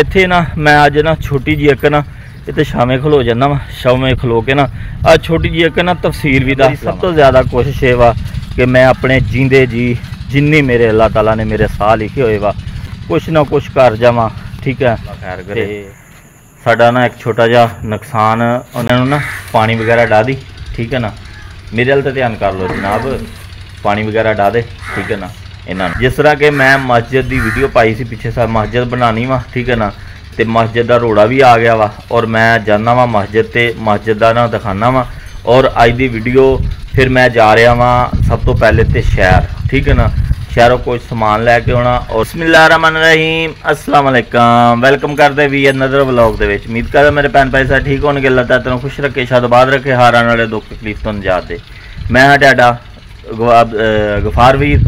ਇੱਥੇ ਨਾ ਮੈਂ ਅੱਜ ਨਾ ਛੋਟੀ ਜਿਹੀ ਇੱਕ ਨਾ ਇੱਥੇ ਸ਼ਾਮੇ ਖਲੋ ਜਾਂਦਾ ਵਾ ਸ਼ਾਮੇ ਖਲੋ ਕੇ ਨਾ ਆ ਛੋਟੀ ਜਿਹੀ ਇੱਕ ਨਾ ਤਫਸੀਰ ਵੀ ਦਾ ਸਭ ਤੋਂ ਜ਼ਿਆਦਾ ਕੋਸ਼ਿਸ਼ ਇਹ ਵਾ ਕਿ ਮੈਂ ਆਪਣੇ ਜੀਂਦੇ ਜੀ ਜਿੰਨੀ ਮੇਰੇ ਅੱਲਾਹ ਤਾਲਾ ਨੇ ਮੇਰੇ ਸਾਹ ਲਿਖੇ ਹੋਏ ਵਾ ਕੁਛ ਨਾ ਕੁਛ ਕਰ ਜਾਵਾਂ ਠੀਕ ਹੈ? ਸਾਡਾ ਨਾ ਇੱਕ ਛੋਟਾ ਜਿਹਾ ਨੁਕਸਾਨ ਉਹਨਾਂ ਨੂੰ ਨਾ ਪਾਣੀ ਵਗੈਰਾ ਡਾ ਦੀ ਠੀਕ ਹੈ ਨਾ? ਮੇਰੇ ਵੱਲ ਤਾਂ ਧਿਆਨ ਕਰ ਲਓ ਜਨਾਬ ਪਾਣੀ ਵਗੈਰਾ ਡਾ ਦੇ ਠੀਕ ਹੈ ਨਾ? ਇਹਨਾਂ ਨੂੰ। ਜਿਸ ਤਰ੍ਹਾਂ ਕਿ ਮੈਂ ਮਸਜਿਦ ਦੀ ਵੀਡੀਓ ਪਾਈ ਸੀ ਪਿੱਛੇ ਸਾਲ, ਮਸਜਿਦ ਬਣਾਣੀ ਵਾ, ਠੀਕ ਹੈ ਨਾ? ਤੇ ਮਸਜਿਦ ਦਾ ਰੋੜਾ ਵੀ ਆ ਗਿਆ ਵਾ ਔਰ ਮੈਂ ਜਾਣਾ ਵਾ ਮਸਜਿਦ ਤੇ, ਮਸਜਿਦ ਦਾ ਨਾ ਦਿਖਾਣਾ ਵਾ ਔਰ ਅੱਜ ਦੀ ਵੀਡੀਓ ਫਿਰ ਮੈਂ ਜਾ ਰਿਹਾ ਵਾਂ ਸਭ ਤੋਂ ਪਹਿਲੇ ਤੇ ਸ਼ਹਿਰ, ਠੀਕ ਹੈ ਨਾ? ਸ਼ਹਿਰੋਂ ਕੋਈ ਸਮਾਨ ਲੈ ਕੇ ਆਉਣਾ। ਔਰ ਬਿਸਮਿਲ੍ਲਾਹਿਰਰਹਿਮਾਨਿਰਰਹੀਮ ਅਸਲਾਮ ਅਲੈਕਮ। ਵੈਲਕਮ ਕਰਦੇ ਵੀ ਅਨਦਰ ਵਲੌਗ ਦੇ ਵਿੱਚ। ਉਮੀਦ ਕਰਦਾ ਮੇਰੇ ਭੈਣ ਭਾਈ ਸਾਰੇ ਠੀਕ ਹੋਣਗੇ। ਅੱਲਾਹ ਤਾਲਾ ਤੁਹਾਨੂੰ ਖੁਸ਼ ਰੱਖੇ ਸ਼ਾਦਬਾਦ ਰੱਖੇ, ਹਾਰਾਂ ਆਉਣ ਵਾਲੇ ਦੁੱਖ ਤਕਲੀਫ ਤੋਂ ਨਿਜਾਤ ਦੇ। ਮੈਂ ਹਾਂ ਤੁਹਾਡਾ ਗਵਾ- ਗਫਾਰ ਵੀਰ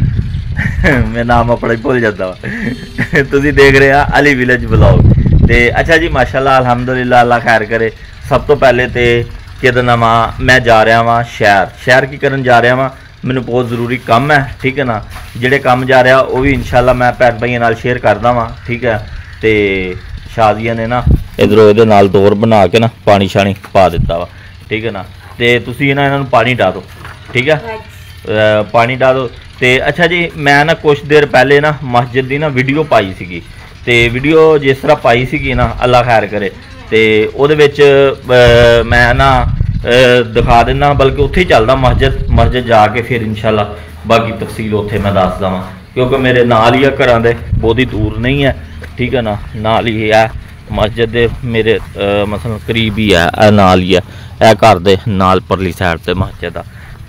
ਮੈਂ ਨਾਮ ਆਪਣਾ ਹੀ ਭੁੱਲ ਜਾਂਦਾ ਵਾ। ਤੁਸੀਂ ਦੇਖ ਰਹੇ ਆ ਅਲੀ ਵਿਲੇਜ ਵਲੌਗ ਤੇ ਅੱਛਾ ਜੀ, ਮਾਸ਼ਾਅੱਲਾ, ਅਲਹਮਦੁਲਿਲਾ, ਅੱਲਾ ਖੈਰ ਕਰੇ। ਸਭ ਤੋਂ ਪਹਿਲੇ ਤੇ ਕਿਹਦਾ ਨਾਮ ਆ? ਮੈਂ ਜਾ ਰਿਹਾ ਵਾਂ ਸ਼ਹਿਰ। ਸ਼ਹਿਰ ਕੀ ਕਰਨ ਜਾ ਰਿਹਾ ਵਾਂ? ਮੈਨੂੰ ਬਹੁਤ ਜ਼ਰੂਰੀ ਕੰਮ ਹੈ, ਠੀਕ ਹੈ ਨਾ? ਜਿਹੜੇ ਕੰਮ ਜਾ ਰਿਹਾ, ਉਹ ਵੀ ਇਨਸ਼ਾਅੱਲਾ ਮੈਂ ਭੈਣ ਭਾਈਆਂ ਨਾਲ ਸ਼ੇਅਰ ਕਰਦਾ ਵਾਂ, ਠੀਕ ਹੈ? ਤੇ ਸ਼ਾਦੀਆਂ ਨੇ ਨਾ ਇਧਰੋਂ ਇਹਦੇ ਨਾਲ ਦੌਰ ਬਣਾ ਕੇ ਨਾ ਪਾਣੀ ਸ਼ਾਣੀ ਪਾ ਦਿੱਤਾ ਵਾ, ਠੀਕ ਹੈ ਨਾ? ਤੇ ਤੁਸੀਂ ਇਹਨਾਂ ਇਹਨਾਂ ਨੂੰ ਪਾਣੀ ਡਾ ਦਿਓ, ਠੀਕ ਹੈ? ਪਾਣੀ ਡਾ ਦਿਓ ਤੇ ਅੱਛਾ ਜੀ, ਮੈਂ ਨਾ ਕੁਝ ਦੇਰ ਪਹਿਲੇ ਨਾ ਮਸਜਿਦ ਦੀ ਨਾ ਵੀਡੀਓ ਪਾਈ ਸੀਗੀ। ਤੇ ਵੀਡੀਓ ਜਿਸ ਤਰ੍ਹਾਂ ਪਾਈ ਸੀਗੀ ਨਾ ਅੱਲਾ ਖੈਰ ਕਰੇ। ਤੇ ਉਹਦੇ ਵਿੱਚ ਮੈਂ ਨਾ ਦਿਖਾ ਦਿੰਦਾ, ਬਲਕਿ ਉੱਥੇ ਹੀ ਚੱਲਦਾ ਮਸਜਿਦ ਮਸਜਿਦ ਜਾ ਕੇ ਫਿਰ ਇਨਸ਼ਾਅੱਲਾ ਬਾਕੀ ਤਫਸੀਲ ਉੱਥੇ ਮੈਂ ਦੱਸ ਦਵਾਂ। ਕਿਉਂਕਿ ਮੇਰੇ ਨਾਲ ਹੀ ਆ ਘਰਾਂ ਦੇ, ਬਹੁਤੀ ਦੂਰ ਨਹੀਂ ਹੈ। ਠੀਕ ਹੈ ਨਾ, ਨਾਲ ਹੀ ਹੈ। ਮਸਜਿਦ ਦੇ ਮੇਰੇ ਮਸਲ ਕਰੀਬ ਹੀ ਹੈ ਨਾਲ ਹੀ ਹੈ। ਇਹ ਘਰ ਦੇ ਨਾਲ ਪਰਲੀ ਸਾਈਡ ਤੇ ਮਸਜਿਦ ਆ।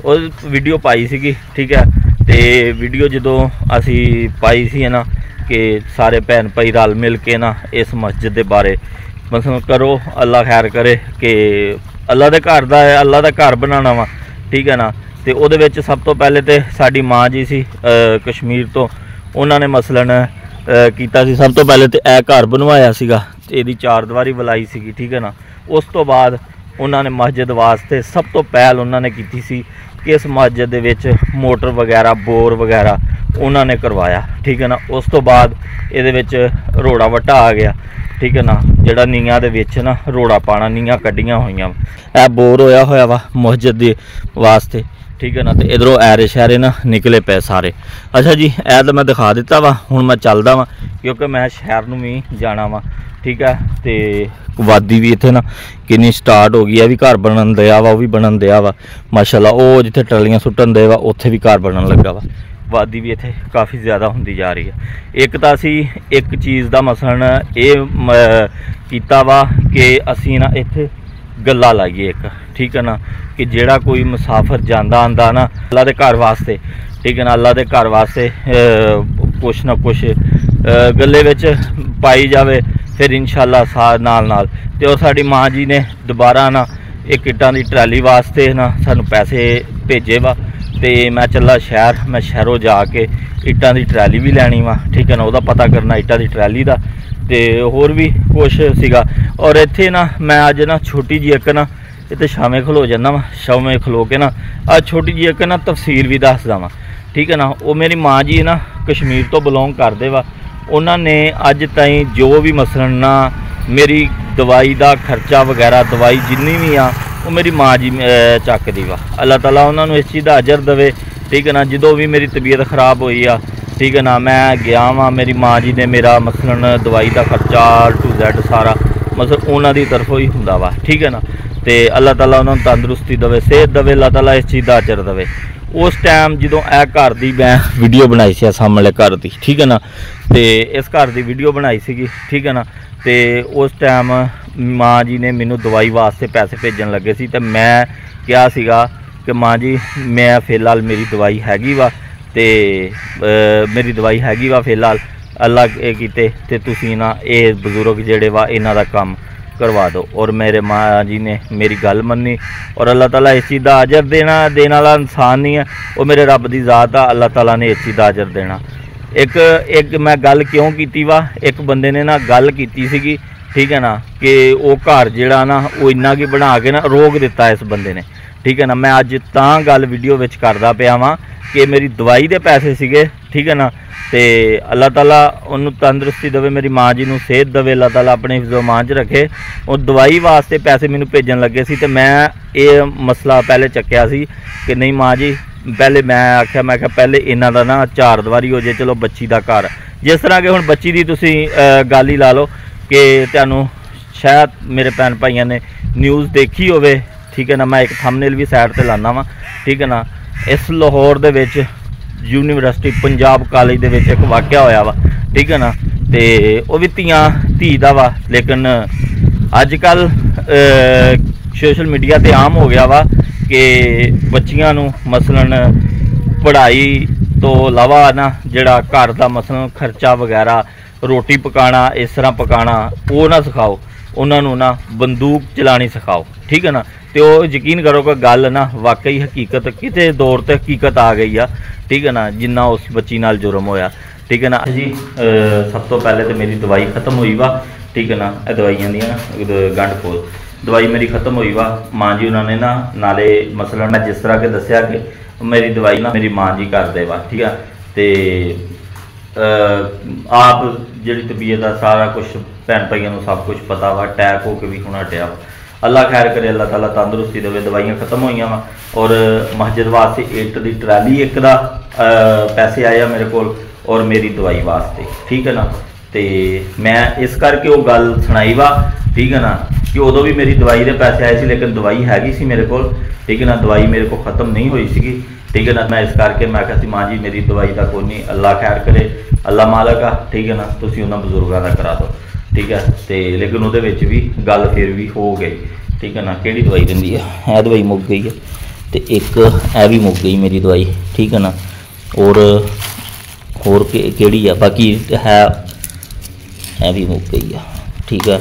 ਉਹ ਵੀਡੀਓ ਪਾਈ ਸੀਗੀ, ਠੀਕ ਹੈ। ਤੇ ਵੀਡੀਓ ਜਦੋਂ ਅਸੀਂ ਪਾਈ ਸੀ ਨਾ, ਕਿ ਸਾਰੇ ਭੈਣ ਭਾਈ ਰਲ ਮਿਲ ਕੇ ਨਾ ਇਸ ਮਸਜਿਦ ਦੇ ਬਾਰੇ ਮਸਲ ਕਰੋ, ਅੱਲਾ ਖੈਰ ਕਰੇ ਕਿ ਅੱਲਾ ਦੇ ਘਰ ਦਾ ਅੱਲਾ ਦਾ ਘਰ ਬਣਾਉਣਾ ਵਾ, ਠੀਕ ਹੈ ਨਾ। ਤੇ ਉਹਦੇ ਵਿੱਚ ਸਭ ਤੋਂ ਪਹਿਲੇ ਤੇ ਸਾਡੀ ਮਾਂ ਜੀ ਸੀ ਕਸ਼ਮੀਰ ਤੋਂ, ਉਹਨਾਂ ਨੇ ਮਸਲਨ ਕੀਤਾ ਸੀ। ਸਭ ਤੋਂ ਪਹਿਲੇ ਤੇ ਇਹ ਘਰ ਬਣਵਾਇਆ ਸੀਗਾ ਇਹਦੀ ਚਾਰ ਦੀਵਾਰੀ ਬੁਲਾਈ ਸੀਗੀ, ਠੀਕ ਹੈ ਨਾ। ਉਸ ਤੋਂ ਬਾਅਦ ਉਹਨਾਂ ਨੇ ਮਸਜਿਦ ਵਾਸਤੇ ਸਭ ਤੋਂ ਪਹਿਲ ਉਹਨਾਂ ਨੇ ਕੀਤੀ ਸੀ ਕਿ ਇਸ ਮਸਜਿਦ ਦੇ ਵਿੱਚ ਮੋਟਰ ਵਗੈਰਾ, ਬੋਰ ਵਗੈਰਾ ਉਹਨਾਂ ਨੇ ਕਰਵਾਇਆ, ਠੀਕ ਹੈ ਨਾ? ਉਸ ਤੋਂ ਬਾਅਦ ਇਹਦੇ ਵਿੱਚ ਰੋੜਾ ਵਟਾ ਆ ਗਿਆ, ਠੀਕ ਹੈ ਨਾ? ਜਿਹੜਾ ਨੀਆਂ ਦੇ ਵਿੱਚ ਨਾ ਰੋੜਾ ਪਾਣਾ ਨੀਆਂ ਕੱਢੀਆਂ ਹੋਈਆਂ। ਇਹ ਬੋਰ ਹੋਇਆ ਹੋਇਆ ਵਾ ਮਸਜਿਦ ਦੇ ਵਾਸਤੇ। ਠੀਕ ਹੈ ਨਾ ਤੇ ਇਧਰੋਂ ਐਰੇ ਸ਼ਹਿਰੇ ਨਾ ਨਿਕਲੇ ਪਏ ਸਾਰੇ। ਅੱਛਾ ਜੀ ਇਹ ਤਾਂ ਮੈਂ ਦਿਖਾ ਦਿੱਤਾ ਵਾ ਹੁਣ ਮੈਂ ਚੱਲਦਾ ਵਾਂ ਕਿਉਂਕਿ ਮੈਂ ਸ਼ਹਿਰ ਨੂੰ ਵੀ ਜਾਣਾ ਵਾਂ ਠੀਕ ਹੈ ਤੇ ਵਾਦੀ ਵੀ ਇੱਥੇ ਨਾ ਕਿੰਨੀ ਸਟਾਰਟ ਹੋ ਗਈ ਆ ਵੀ ਘਰ ਬਣਨ ਦਿਆ ਵਾ ਉਹ ਵੀ ਬਣਨ ਦਿਆ ਵਾ। ਮਾਸ਼ਾਅੱਲਾ ਉਹ ਜਿੱਥੇ ਟਰਾਲੀਆਂ ਸੁੱਟਣ ਦੇ ਵਾ ਉੱਥੇ ਵੀ ਘਰ ਬਣਨ ਲੱਗਾ ਵਾ। ਵਾਦੀ ਵੀ ਇੱਥੇ ਕਾਫੀ ਜ਼ਿਆਦਾ ਹੁੰਦੀ ਜਾ ਰਹੀ ਹੈ ਇੱਕ ਤਾਂ ਅਸੀਂ ਇੱਕ ਚੀਜ਼ ਦਾ ਮਸਲਨ ਇਹ ਮ, ਕੀਤਾ ਵਾ ਕਿ ਅਸੀਂ ਨਾ ਇੱਥੇ ਗੱਲਾ ਲਾਈਏ ਇੱਕ, ਠੀਕ ਹੈ ਨਾ? ਕਿ ਜਿਹੜਾ ਕੋਈ ਮੁਸਾਫਰ ਜਾਂਦਾ ਆਂਦਾ ਨਾ, ਅੱਲਾ ਦੇ ਘਰ ਵਾਸਤੇ, ਠੀਕ ਹੈ ਨਾ? ਅੱਲਾ ਦੇ ਘਰ ਵਾਸਤੇ ਕੁਛ ਨਾ ਕੁਛ ਗੱਲੇ ਵਿੱਚ ਪਾਈ ਜਾਵੇ, ਫਿਰ ਇਨਸ਼ਾਅੱਲਾ ਸਾਰ ਨਾਲ ਨਾਲ। ਤੇ ਉਹ ਸਾਡੀ ਮਾਂ ਜੀ ਨੇ ਦੁਬਾਰਾ ਨਾ ਇਹ ਇੱਟਾਂ ਦੀ ਟਰਾਲੀ ਵਾਸਤੇ ਨਾ ਸਾਨੂੰ ਪੈਸੇ ਭੇਜੇ ਵਾ। ਤੇ ਮੈਂ ਚੱਲਾ ਸ਼ਹਿਰ, ਮੈਂ ਸ਼ਹਿਰੋਂ ਜਾ ਕੇ ਇੱਟਾਂ ਦੀ ਟਰਾਲੀ ਵੀ ਲੈਣੀ ਵਾ, ਠੀਕ ਹੈ ਨਾ? ਉਹਦਾ ਪਤਾ ਕਰਨਾ ਇੱਟਾਂ ਦੀ ਟਰਾਲੀ ਦਾ। ਤੇ ਹੋਰ ਵੀ ਕੁਛ ਸੀਗਾ। ਔਰ ਇੱਥੇ ਨਾ, ਮੈਂ ਅੱਜ ਨਾ ਛੋਟੀ ਜਿਹੀ ਇੱਕ ਨਾ ਇੱਥੇ ਸ਼ਾਮੇ ਖਲੋ ਜਾਂਦਾ ਵਾ ਸ਼ਾਮੇ ਖਲੋ ਕੇ ਨਾ ਆ ਛੋਟੀ ਜਿਹੀ ਇੱਕ ਨਾ ਤਫਸੀਲ ਵੀ ਦੱਸਦਾ ਵਾ। ਠੀਕ ਹੈ ਨਾ, ਉਹ ਮੇਰੀ ਮਾਂ ਜੀ ਨਾ ਕਸ਼ਮੀਰ ਤੋਂ ਬਿਲੋਂਗ ਕਰਦੇ ਵਾ। ਉਹਨਾਂ ਨੇ ਅੱਜ ਤਾਈਂ ਜੋ ਵੀ ਮਸਲਨ ਨਾ ਮੇਰੀ ਦਵਾਈ ਦਾ ਖਰਚਾ ਵਗੈਰਾ, ਦਵਾਈ ਜਿੰਨੀ ਵੀ ਆ, ਉਹ ਮੇਰੀ ਮਾਂ ਜੀ ਚੱਕਦੀ ਵਾ। ਅੱਲਾਹ ਤਾਲਾ ਉਹਨਾਂ ਨੂੰ ਇਸ ਚੀਜ਼ ਦਾ ਅਜਰ ਦੇਵੇ। ਠੀਕ ਹੈ ਨਾ, ਜਦੋਂ ਵੀ ਮੇਰੀ ਤਬੀਅਤ ਖਰਾਬ ਹੋਈ ਆ ਠੀਕ ਹੈ ਨਾ, ਮੈਂ ਗਿਆ ਵਾਂ, ਮੇਰੀ ਮਾਂ ਜੀ ਨੇ ਮੇਰਾ ਮਸਲਨ ਦਵਾਈ ਦਾ ਖਰਚਾ ਟੂ ਜ਼ੈਡ ਸਾਰਾ, ਮਸਲ ਉਹਨਾਂ ਦੀ ਤਰਫੋਂ ਹੀ ਹੁੰਦਾ ਵਾ, ਠੀਕ ਹੈ ਨਾ। ਤੇ ਅੱਲਾਹ ਤਾਲਾ ਉਹਨਾਂ ਨੂੰ ਤੰਦਰੁਸਤੀ ਦੇਵੇ, ਸਿਹਤ ਦੇਵੇ, ਅੱਲਾਹ ਤਾਲਾ ਇਸ ਚੀਜ਼ ਦਾ ਅਜਰ ਦੇਵੇ। ਉਸ ਟਾਈਮ ਜਦੋਂ ਇਹ ਘਰ ਦੀ ਮੈਂ ਵੀਡੀਓ ਬਣਾਈ ਸੀ ਸਾਹਮਣੇ ਘਰ ਦੀ, ਠੀਕ ਹੈ ਨਾ। ਤੇ ਇਸ ਘਰ ਦੀ ਵੀਡੀਓ ਬਣਾਈ ਸੀਗੀ, ਠੀਕ ਹੈ ਨਾ। ਤੇ ਉਸ ਟਾਈਮ ਮਾਂ ਜੀ ਨੇ ਮੈਨੂੰ ਦਵਾਈ ਵਾਸਤੇ ਪੈਸੇ ਭੇਜਣ ਲੱਗੇ ਸੀ, ਤੇ ਮੈਂ ਕਿਹਾ ਸੀਗਾ ਕਿ ਮਾਂ ਜੀ, ਮੈਂ ਫਿਲਹਾਲ ਮੇਰੀ ਦਵਾਈ ਹੈਗੀ ਵਾ ਤੇ ਮੇਰੀ ਦਵਾਈ ਹੈਗੀ ਵਾ ਫਿਲਹਾਲ। ਅੱਲਾ ਇਹ ਕੀਤੇ ਤੇ ਤੁਸੀਂ ਨਾ ਇਹ ਬਜ਼ੁਰਗ ਜਿਹੜੇ ਵਾ, ਇਹਨਾਂ ਦਾ ਕੰਮ ਕਰਵਾ ਦਿਓ। ਔਰ ਮੇਰੇ ਮਾਂ ਜੀ ਨੇ ਮੇਰੀ ਗੱਲ ਮੰਨੀ। ਔਰ ਅੱਲਾਹ ਤਾਲਾ ਇਸ ਚੀਜ਼ ਦਾ ਅਜਰ ਦੇਣਾ, ਦੇਣ ਵਾਲਾ ਇਨਸਾਨ ਨਹੀਂ ਹੈ। ਉਹ ਮੇਰੇ ਰੱਬ ਦੀ ਜ਼ਾਤ ਆ ਅੱਲਾਹ ਤਾਲਾ ਨੇ ਇਸ ਚੀਜ਼ ਦਾ ਅਜਰ ਦੇਣਾ। ਇੱਕ ਇੱਕ ਮੈਂ ਗੱਲ ਕਿਉਂ ਕੀਤੀ ਵਾ? ਇੱਕ ਬੰਦੇ ਨੇ ਨਾ ਗੱਲ ਕੀਤੀ ਸੀਗੀ, ਠੀਕ ਹੈ ਨਾ, ਕਿ ਉਹ ਘਰ ਜਿਹੜਾ ਨਾ, ਉਹ ਇੰਨਾ ਕੀ ਬਣਾ ਕੇ ਨਾ ਰੋਕ ਦਿੱਤਾ ਇਸ ਬੰਦੇ ਨੇ। ਠੀਕ ਹੈ ਨਾ, ਮੈਂ ਅੱਜ ਤਾਂ ਗੱਲ ਵੀਡੀਓ ਵਿੱਚ ਕਰਦਾ ਪਿਆ ਵਾਂ ਕਿ ਮੇਰੀ ਦਵਾਈ ਦੇ ਪੈਸੇ ਸੀਗੇ, ਠੀਕ ਹੈ ਨਾ, ਤੇ ਅੱਲਾਹ ਤਾਲਾ ਉਹਨੂੰ ਤੰਦਰੁਸਤੀ ਦੇਵੇ, ਮੇਰੀ ਮਾਂ ਜੀ ਨੂੰ ਸਿਹਤ ਦੇਵੇ, ਅੱਲਾਹ ਤਾਲਾ ਆਪਣੇ ਹਿਫਜ਼ੋ-ਮਾਨ 'ਚ ਰੱਖੇ। ਉਹ ਦਵਾਈ ਵਾਸਤੇ ਪੈਸੇ ਮੈਨੂੰ ਭੇਜਣ ਲੱਗੇ ਸੀ ਤੇ ਮੈਂ ਇਹ ਮਸਲਾ ਪਹਿਲੇ ਚੱਕਿਆ ਸੀ ਕਿ ਨਹੀਂ ਮਾਂ ਜੀ, ਪਹਿਲੇ ਮੈਂ ਆਖਿਆ, ਮੈਂ ਕਿਹਾ ਪਹਿਲੇ ਇਹਨਾਂ ਦਾ ਨਾ ਚਾਰ ਦੀਵਾਰੀ ਹੋ ਜੇ, ਚਲੋ ਬੱਚੀ ਦਾ ਘਰ। ਜਿਸ ਤਰ੍ਹਾਂ ਕਿ ਹੁਣ ਬੱਚੀ ਦੀ ਤੁਸੀਂ ਗੱਲ ਹੀ ਲਾ ਲਓ ਕਿ ਤੁਹਾਨੂੰ ਸ਼ਾਇਦ ਮੇਰੇ ਭੈਣ ਭਾਈਆਂ ਨੇ ਨਿਊਜ਼ ਦੇਖੀ ਹੋਵੇ ਠੀਕ ਹੈ ਨਾ, ਮੈਂ ਇੱਕ ਥੰਬਨੇਲ ਵੀ ਸਾਈਡ ਤੇ ਲਾਣਾ ਵਾ, ਠੀਕ ਹੈ ਨਾ। ਇਸ ਲਾਹੌਰ ਦੇ ਵਿੱਚ ਯੂਨੀਵਰਸਿਟੀ, ਪੰਜਾਬ ਕਾਲਜ ਦੇ ਵਿੱਚ ਇੱਕ ਵਾਕਿਆ ਹੋਇਆ ਵਾ, ਠੀਕ ਹੈ ਨਾ। ਤੇ ਉਹ ਵੀ ਧੀਆਂ, ਧੀ ਦਾ ਵਾ, ਲੇਕਿਨ ਅੱਜ ਕੱਲ ਸੋਸ਼ਲ ਮੀਡੀਆ ਤੇ ਆਮ ਹੋ ਗਿਆ ਵਾ ਕਿ ਬੱਚੀਆਂ ਨੂੰ ਮਸਲਨ ਪੜ੍ਹਾਈ ਤੋਂ ਇਲਾਵਾ ਨਾ, ਜਿਹੜਾ ਘਰ ਦਾ ਮਸਲਨ ਖਰਚਾ ਵਗੈਰਾ, ਰੋਟੀ ਪਕਾਣਾ ਇਸ ਤਰ੍ਹਾਂ ਪਕਾਣਾ ਉਹ ਨਾ ਸਿਖਾਓ। ਉਹਨਾਂ ਨੂੰ ਨਾ ਬੰਦੂਕ ਚਲਾਣੀ ਸਿਖਾਓ ਠੀਕ ਹੈ ਨਾ? ਤੇ ਉਹ ਯਕੀਨ ਕਰੋ ਕਿ ਗੱਲ ਨਾ ਵਾਕਈ ਹਕੀਕਤ ਕਿਤੇ ਦੌਰ ਤੇ ਹਕੀਕਤ ਆ ਗਈ ਆ ਠੀਕ ਹੈ ਨਾ? ਜਿੰਨਾ ਉਸ ਬੱਚੀ ਨਾਲ ਜੁਰਮ ਹੋਇਆ ਠੀਕ ਹੈ ਨਾ? ਜੀ ਸਭ ਤੋਂ ਪਹਿਲੇ ਤੇ ਮੇਰੀ ਦਵਾਈ ਖਤਮ ਹੋਈ ਵਾ ਠੀਕ ਹੈ ਨਾ? ਇਹ ਦਵਾਈਆਂ ਦੀਆਂ ਨਾ ਗੰਢ ਖੋਲ। ਦਵਾਈ ਮੇਰੀ ਖਤਮ ਹੋਈ ਵਾ ਮਾਂ ਜੀ ਉਹਨਾਂ ਨੇ ਨਾ ਨਾਲੇ ਮਸਲਾ ਮੈਂ ਜਿਸ ਤਰ੍ਹਾਂ ਕਿ ਦੱਸਿਆ ਕਿ ਮੇਰੀ ਦਵਾਈ ਨਾ ਮੇਰੀ ਮਾਂ ਜੀ ਕਰਦੇ ਵਾ ਠੀਕ ਆ? ਤੇ ਆਪ ਜਿਹੜੀ ਤਬੀਅਤ ਦਾ ਸਾਰਾ ਕੁਝ ਭੈਣ ਭਾਈਆਂ ਨੂੰ ਸਭ ਕੁਝ ਪਤਾ ਵਾ ਅਟੈਕ ਹੋ ਕੇ ਵੀ ਹੁਣ ਹਟਿਆ ਵਾ। ਅੱਲਾ ਖੈਰ ਕਰੇ, ਅੱਲਾ ਤਾਲਾ ਤੰਦਰੁਸਤੀ ਦੇਵੇ, ਦਵਾਈਆਂ ਖਤਮ ਹੋਈਆਂ ਵਾ। ਔਰ ਮਸਜਿਦ ਵਾਸਤੇ ਇੱਟ ਦੀ ਟਰਾਲੀ ਇੱਕ ਦਾ ਪੈਸੇ ਆਇਆ ਮੇਰੇ ਕੋਲ, ਔਰ ਮੇਰੀ ਦਵਾਈ ਵਾਸਤੇ। ਠੀਕ ਹੈ ਨਾ? ਤੇ ਮੈਂ ਇਸ ਕਰਕੇ ਉਹ ਗੱਲ ਸੁਣਾਈ ਵਾ, ਠੀਕ ਹੈ ਨਾ? ਕਿ ਉਦੋਂ ਵੀ ਮੇਰੀ ਦਵਾਈ ਦੇ ਪੈਸੇ ਆਏ ਸੀ, ਲੇਕਿਨ ਦਵਾਈ ਹੈਗੀ ਸੀ ਮੇਰੇ ਕੋਲ। ਠੀਕ ਹੈ ਨਾ? ਦਵਾਈ ਮੇਰੇ ਕੋਲ ਖਤਮ ਨਹੀਂ ਹੋਈ ਸੀਗੀ। ਠੀਕ ਹੈ ਨਾ? ਮੈਂ ਇਸ ਕਰਕੇ ਮੈਂ ਕਿਹਾ ਸੀ, ਮਾਂ ਜੀ, ਮੇਰੀ ਦਵਾਈ ਤਾਂ ਕੋਈ ਨਹੀਂ, ਅੱਲਾ ਖੈਰ ਕਰੇ, ਅੱਲਾ ਮਾਲਕ ਆ, ਠੀਕ ਹੈ ਨਾ? ਤੁਸੀਂ ਉਹਨਾਂ ਬਜ਼ੁਰਗਾਂ ਦਾ ਕਰਾ ਦਿਓ, ਠੀਕ ਹੈ? ਤੇ ਲੇਕਿਨ ਉਹਦੇ ਵਿੱਚ ਵੀ ਗੱਲ ਫਿਰ ਵੀ ਹੋ ਗਈ, ਠੀਕ ਹੈ ਨਾ? ਕਿਹੜੀ ਦਵਾਈ ਦਿੰਦੀ ਆ? ਇਹ ਦਵਾਈ ਮੁੱਕ ਗਈ ਹੈ ਤੇ ਇੱਕ ਇਹ ਵੀ ਮੁੱਕ ਗਈ ਮੇਰੀ ਦਵਾਈ, ਠੀਕ ਹੈ ਨਾ? ਔਰ ਹੋਰ ਕਿ- ਕਿਹੜੀ ਆ? ਬਾਕੀ ਹੈ, ਇਹ ਵੀ ਮੁੱਕ ਗਈ ਆ, ਠੀਕ ਆ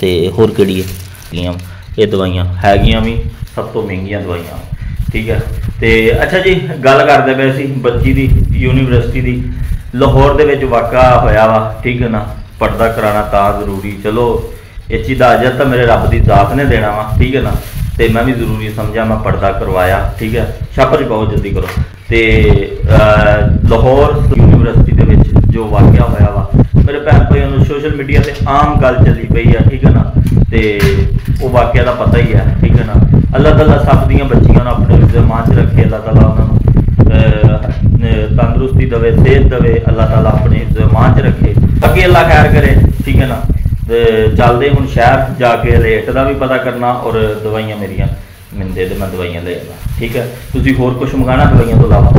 ਤੇ ਹੋਰ ਕਿਹੜੀ ਹੈ ਹੈਗੀਆਂ ਇਹ ਦਵਾਈਆਂ ਹੈਗੀਆਂ ਵੀ, ਸਭ ਤੋਂ ਮਹਿੰਗੀਆਂ ਦਵਾਈਆਂ। ਠੀਕ ਹੈ ਤੇ ਅੱਛਾ ਜੀ, ਗੱਲ ਕਰਦੇ ਪਏ ਸੀ ਬੱਚੀ ਦੀ, ਯੂਨੀਵਰਸਿਟੀ ਦੀ। ਲਾਹੌਰ ਦੇ ਵਿੱਚ ਵਾਕਾ ਹੋਇਆ ਵਾ, ਠੀਕ ਹੈ ਨਾ? ਪਰਦਾ ਕਰਾਉਣਾ ਤਾਂ ਜ਼ਰੂਰੀ। ਚਲੋ, ਇਹ ਚੀਜ਼ ਦਾ ਅਜਰ ਤਾਂ ਮੇਰੇ ਰੱਬ ਦੀ ਜ਼ਾਤ ਨੇ ਦੇਣਾ ਵਾ, ਠੀਕ ਹੈ ਨਾ? ਤੇ ਮੈਂ ਵੀ ਜ਼ਰੂਰੀ ਸਮਝਿਆ, ਮੈਂ ਪਰਦਾ ਕਰਵਾਇਆ, ਠੀਕ ਹੈ ਛਾਪਰ ਬਹੁਤ ਜਲਦੀ ਕਰੋ। ਤੇ ਲਾਹੌਰ ਯੂਨੀਵਰਸਿਟੀ ਦੇ ਵਿੱਚ ਜੋ ਵਾਕਿਆ ਹੋਇਆ ਮੇਰੇ ਭੈਣ ਭਾਈਆਂ ਨੂੰ ਸੋਸ਼ਲ ਮੀਡੀਆ ਤੇ ਆਮ ਗੱਲ ਚੱਲੀ ਪਈ ਆ ਠੀਕ ਹੈ ਨਾ? ਤੇ ਉਹ ਵਾਕਿਆ ਦਾ ਪਤਾ ਹੀ ਹੈ ਠੀਕ ਹੈ ਨਾ? ਅੱਲਾਹ ਤਾਲਾ ਸਭ ਦੀਆਂ ਬੱਚੀਆਂ ਨੂੰ ਆਪਣੇ ਜ਼ਮਾਨ 'ਚ ਰੱਖੇ ਅੱਲਾਹ ਤਾਲਾ ਉਹਨਾਂ ਨੂੰ ਤੰਦਰੁਸਤੀ ਦੇਵੇ ਸਿਹਤ ਦੇਵੇ ਅੱਲਾਹ ਤਾਲਾ ਆਪਣੇ ਜ਼ਮਾਨ 'ਚ ਰੱਖੇ। ਅੱਗੇ ਅੱਲਾਹ ਖੈਰ ਕਰੇ ਠੀਕ ਹੈ ਨਾ? ਤੇ ਚੱਲਦੇ ਹੁਣ ਸ਼ਹਿਰ ਜਾ ਕੇ ਰੇਟ ਦਾ ਵੀ ਪਤਾ ਕਰਨਾ ਔਰ ਦਵਾਈਆਂ ਮੇਰੀਆਂ ਮਿੰਦੇ ਤੇ ਮੈਂ ਦਵਾਈਆਂ ਲੈ ਆਵਾਂ ਠੀਕ ਹੈ ਤੁਸੀਂ ਹੋਰ ਕੁਝ ਮੰਗਾਣਾ ਦਵਾਈਆਂ ਤੋਂ ਇਲਾਵਾ?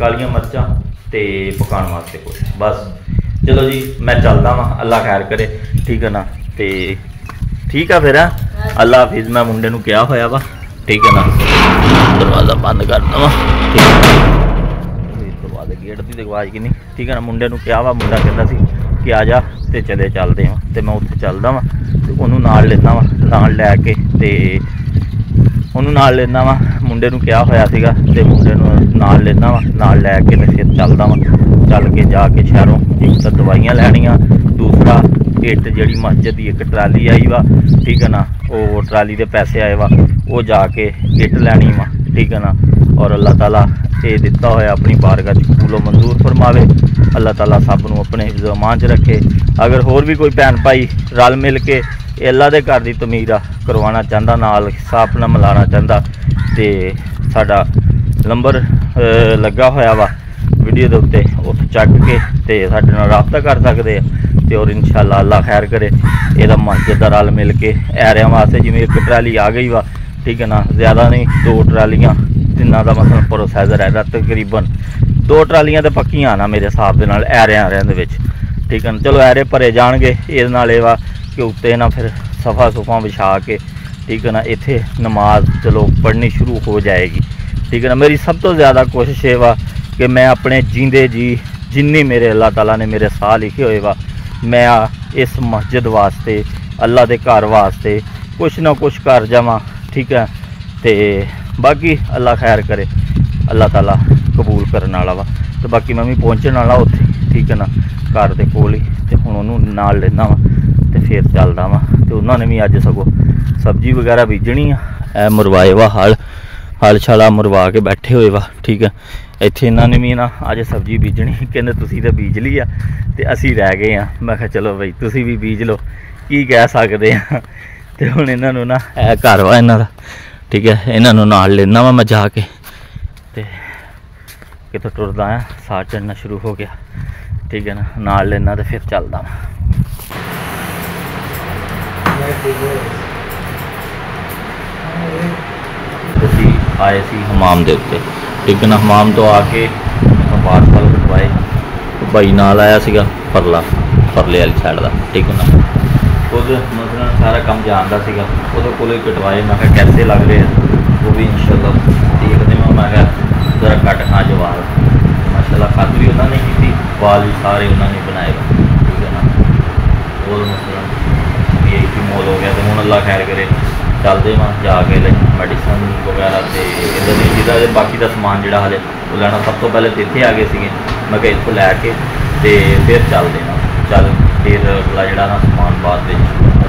ਕਾਲੀਆਂ ਮਿਰਚਾਂ। ਤੇ ਪਕਾਉਣ ਵਾਸਤੇ ਕੁਝ ਬਸ। ਚਲੋ ਜੀ ਮੈਂ ਚੱਲਦਾ ਵਾਂ। ਅੱਲਾ ਖੈਰ ਕਰੇ। ਠੀਕ ਹੈ ਨਾ? ਤੇ ਠੀਕ ਆ ਫਿਰ? ਅੱਲਾ ਹਾਫਿਜ਼ ਮੈਂ ਮੁੰਡੇ ਨੂੰ ਕਿਹਾ ਹੋਇਆ ਵਾ। ਠੀਕ ਹੈ ਨਾ? ਦਰਵਾਜ਼ਾ ਬੰਦ ਕਰ ਦਵਾਂ ਬਾਅਦ ਗੇਟ ਦੀ ਆਵਾਜ਼ ਕਿੰਨੀ। ਠੀਕ ਹੈ ਨਾ? ਮੁੰਡੇ ਨੂੰ ਕਿਹਾ ਵਾ ਮੁੰਡਾ ਕਹਿੰਦਾ ਸੀ ਕਿ ਆ ਜਾ ਤੇ ਚਲੇ ਚੱਲਦੇ ਹਾਂ ਤੇ ਮੈਂ ਉੱਥੇ ਚੱਲਦਾ ਵਾਂ ਤੇ ਉਹਨੂੰ ਨਾਲ ਲੈਣਾ ਵਾ ਨਾਲ ਲੈ ਕੇ ਤੇ ਉਹਨੂੰ ਨਾਲ ਲੈਣਾ ਵਾ। ਮੁੰਡੇ ਨੂੰ ਕਿਹਾ ਹੋਇਆ ਸੀਗਾ ਤੇ ਮੁੰਡੇ ਨੂੰ ਨਾਲ ਲੈਣਾ ਵਾ, ਨਾਲ ਲੈ ਕੇ ਮੈਂ ਫਿਰ ਚੱਲਦਾ ਵਾਂ। ਚੱਲ ਕੇ ਜਾ ਕੇ ਸ਼ਹਿਰੋਂ ਇੱਕ ਤਾਂ ਦਵਾਈਆਂ ਲੈਣੀਆਂ, ਦੂਸਰਾ ਇੱਟ ਜਿਹੜੀ ਮਸਜਿਦ ਦੀ ਇੱਕ ਟਰਾਲੀ ਆਈ ਵਾ, ਠੀਕ ਹੈ ਨਾ, ਉਹ ਟਰਾਲੀ ਦੇ ਪੈਸੇ ਆਏ ਵਾ, ਉਹ ਜਾ ਕੇ ਇੱਟ ਲੈਣੀ ਵਾ, ਠੀਕ ਹੈ ਨਾ। ਔਰ ਅੱਲਾਹ ਤਾਲਾ ਇਹ ਦਿੱਤਾ ਹੋਇਆ ਆਪਣੀ ਬਾਰਗਾਹ 'ਚ ਕਬੂਲੋ ਮਨਜ਼ੂਰ ਫਰਮਾਵੇ। ਅੱਲਾਹ ਤਾਲਾ ਸਭ ਨੂੰ ਆਪਣੇ ਜ਼ਮਾਨ 'ਚ ਰੱਖੇ। ਅਗਰ ਹੋਰ ਵੀ ਕੋਈ ਭੈਣ ਭਾਈ ਰਲ ਮਿਲ ਕੇ ਇਹ ਦੇ ਘਰ ਦੀ ਤਮੀਰ ਆ, ਕਰਵਾਉਣਾ ਚਾਹੁੰਦਾ, ਨਾਲ ਹਿੱਸਾ ਆਪਣਾ ਮਿਲਾਉਣਾ ਚਾਹੁੰਦਾ ਤੇ ਸਾਡਾ ਨੰਬਰ ਲੱਗਾ ਹੋਇਆ ਵਾ ਵੀਡੀਓ ਦੇ ਉੱਤੇ ਉੱਥੇ ਚੱਕ ਕੇ ਤੇ ਸਾਡੇ ਨਾਲ ਰਾਬਤਾ ਕਰ ਸਕਦੇ ਆ ਤੇ ਔਰ ਇਨਸ਼ਾਅੱਲਾ ਅੱਲਾ ਖੈਰ ਕਰੇ। ਇਹਦਾ ਮਸਜਿਦ ਦਾ ਰਲ ਮਿਲ ਕੇ ਐਰਿਆਂ ਵਾਸਤੇ ਜਿਵੇਂ ਇੱਕ ਟਰਾਲੀ ਆ ਗਈ ਵਾ, ਠੀਕ ਹੈ ਨਾ? ਜ਼ਿਆਦਾ ਨਹੀਂ, ਦੋ ਟਰਾਲੀਆਂ ਜਿੰਨਾ ਦਾ ਮਤਲਬ ਪ੍ਰੋਸੈਸਰ ਹੈ ਤਕਰੀਬਨ। ਦੋ ਟਰਾਲੀਆਂ ਤੇ ਪੱਕੀਆਂ ਨਾ ਮੇਰੇ ਹਿਸਾਬ ਦੇ ਨਾਲ ਐਰਿਆਂ ਐਰਿਆਂ ਦੇ ਵਿੱਚ। ਠੀਕ ਹੈ ਨਾ? ਚਲੋ ਐਰੇ ਭਰੇ ਜਾਣਗੇ, ਇਹਦੇ ਨਾਲ ਇਹ ਵਾ ਕਿ ਉੱਤੇ ਨਾ ਫਿਰ ਸਫਾ ਸੁਫਾ ਵਿਛਾ ਕੇ ਠੀਕ ਹੈ ਨਾ, ਇੱਥੇ ਨਮਾਜ਼ ਚਲੋ ਪੜ੍ਹਨੀ ਸ਼ੁਰੂ ਹੋ ਜਾਏਗੀ। ਠੀਕ ਹੈ ਨਾ, ਮੇਰੀ ਸਭ ਤੋਂ ਜ਼ਿਆਦਾ ਕੋਸ਼ਿਸ਼ ਇਹ ਵਾ ਕਿ ਮੈਂ ਆਪਣੇ ਜੀਂਦੇ ਜੀ ਜਿੰਨੀ ਮੇਰੇ ਅੱਲਾਹ ਤਾਲਾ ਨੇ ਮੇਰੇ ਸਾਹ ਲਿਖੇ ਹੋਏ ਵਾ, ਮੈਂ ਆ ਇਸ ਮਸਜਿਦ ਵਾਸਤੇ ਅੱਲਾ ਦੇ ਘਰ ਵਾਸਤੇ ਕੁਛ ਨਾ ਕੁਛ ਕਰ ਜਾਵਾਂ, ਠੀਕ ਹੈ। ਤੇ ਬਾਕੀ ਅੱਲਾ ਖੈਰ ਕਰੇ ਅੱਲਾ ਤਾਲਾ ਕਬੂਲ ਕਰਨ ਵਾਲਾ ਵਾ। ਤੇ ਬਾਕੀ ਮੈਂ ਵੀ ਪਹੁੰਚਣ ਵਾਲਾ ਉੱਥੇ, ਠੀਕ ਹੈ ਨਾ, ਘਰ ਦੇ ਕੋਲ ਹੀ। ਤੇ ਹੁਣ ਉਹਨੂੰ ਨਾਲ ਲੈਣਾ ਵਾ। ਤੇ ਫਿਰ ਚੱਲਦਾ ਵਾਂ। ਤੇ ਉਹਨਾਂ ਨੇ ਵੀ ਅੱਜ ਸਗੋਂ ਸਬਜ਼ੀ ਵਗੈਰਾ ਬੀਜਣੀ ਆ। ਐ ਮਰਵਾਏ ਵਾ ਹਲ। ਹਲ ਛਾਲਾ ਮਰਵਾ ਕੇ ਬੈਠੇ ਹੋਏ ਵਾ, ਠੀਕ ਹੈ ਇੱਥੇ ਇਹਨਾਂ ਨੇ ਵੀ ਨਾ ਅੱਜ ਸਬਜ਼ੀ ਬੀਜਣੀ ਕਹਿੰਦੇ ਤੁਸੀਂ ਤਾਂ ਬੀਜ ਲਈ ਆ ਤੇ ਅਸੀਂ ਰਹਿ ਗਏ ਆ। ਮੈਂ ਕਿਹਾ ਚਲੋ ਬਈ, ਤੁਸੀਂ ਵੀ ਬੀਜ ਲਓ, ਕੀ ਕਹਿ ਸਕਦੇ ਆ। ਤੇ ਹੁਣ ਇਹਨਾਂ ਨੂੰ ਨਾ ਇਹ ਘਰ ਵਾ ਇਹਨਾਂ ਦਾ, ਠੀਕ ਹੈ ਇਹਨਾਂ ਨੂੰ ਨਾਲ ਲੈਣਾ ਵਾ ਮੈਂ ਜਾ ਕੇ। ਤੇ ਕਿਤੋਂ ਟੁਰਦਾ ਆ, ਸਾਹ ਚੜਨਾ ਸ਼ੁਰੂ ਹੋ ਗਿਆ। ਠੀਕ ਹੈ ਨਾ, ਨਾਲ ਲੈਣਾ ਤੇ ਫਿਰ ਚੱਲਦਾ ਵਾਂ। ਅਸੀਂ ਆਏ ਸੀ ਹਮਾਮ ਦੇ ਉੱਤੇ। ਠੀਕ ਹੈ ਨਾ ਹਮਾਮ ਤੋਂ ਆ ਕੇ ਆਪਾਂ ਬਾਹਰ ਫਲ ਕਟਵਾਏ ਭਾਈ ਨਾਲ ਆਇਆ ਸੀਗਾ ਪਰਲਾ, ਪਰਲੇ ਵਾਲੀ ਸਾਈਡ ਦਾ। ਠੀਕ ਹੈ ਨਾ? ਖੁਦ ਮਤਲਬ ਸਾਰਾ ਕੰਮ ਜਾਣਦਾ ਸੀਗਾ। ਉਹਦੇ ਕੋਲੇ ਕਟਵਾਏ। ਮੈਂ ਕਿਹਾ ਕੈਸੇ ਲੱਗ ਰਹੇ ਆ? ਉਹ ਵੀ ਇਨਸ਼ਾਅੱਲਾ ਦੇਖਦੇ ਮੈਂ ਮੈਂ ਕਿਹਾ ਜ਼ਰਾ ਕੱਟ ਖਾਂ ਜਵਾਲ ਮਾਸ਼ਾਅੱਲਾ ਖਾਦ ਵੀ ਉਹਨਾਂ ਨੇ ਕੀਤੀ। ਵਾਲ ਵੀ ਸਾਰੇ ਉਹਨਾਂ ਨੇ ਬਣਾਏ। ਠੀਕ ਹੈ ਨਾ? ਉਹ ਮਤਲਬ ਵੀ ਇੱਕ ਮੋਲ ਹੋ ਗਿਆ ਤੇ ਹੁਣ ਅੱਲਾ ਖੈਰ ਕਰੇ। ਚੱਲਦੇ ਵਾਂ ਜਾ ਕੇ ਲੈ ਮੈਡੀਸਨ ਵਗੈਰਾ ਤੇ ਇਹਦੇ ਦੀ ਜਿਹਦਾ ਇਹ ਬਾਕੀ ਦਾ ਸਮਾਨ ਜਿਹੜਾ ਹਲੇ ਉਹ ਲੈਣਾ, ਸਭ ਤੋਂ ਪਹਿਲੇ ਤੇ ਇੱਥੇ ਆ ਗਏ ਸੀਗੇ। ਮੈਂ ਕਿਹਾ ਇੱਥੋਂ ਲੈ ਕੇ ਤੇ ਫਿਰ ਚੱਲਦੇ ਹਾਂ। ਚੱਲ ਫਿਰ ਅਗਲਾ ਜਿਹੜਾ ਨਾ ਸਮਾਨ ਬਾਅਦ ਵਿੱਚ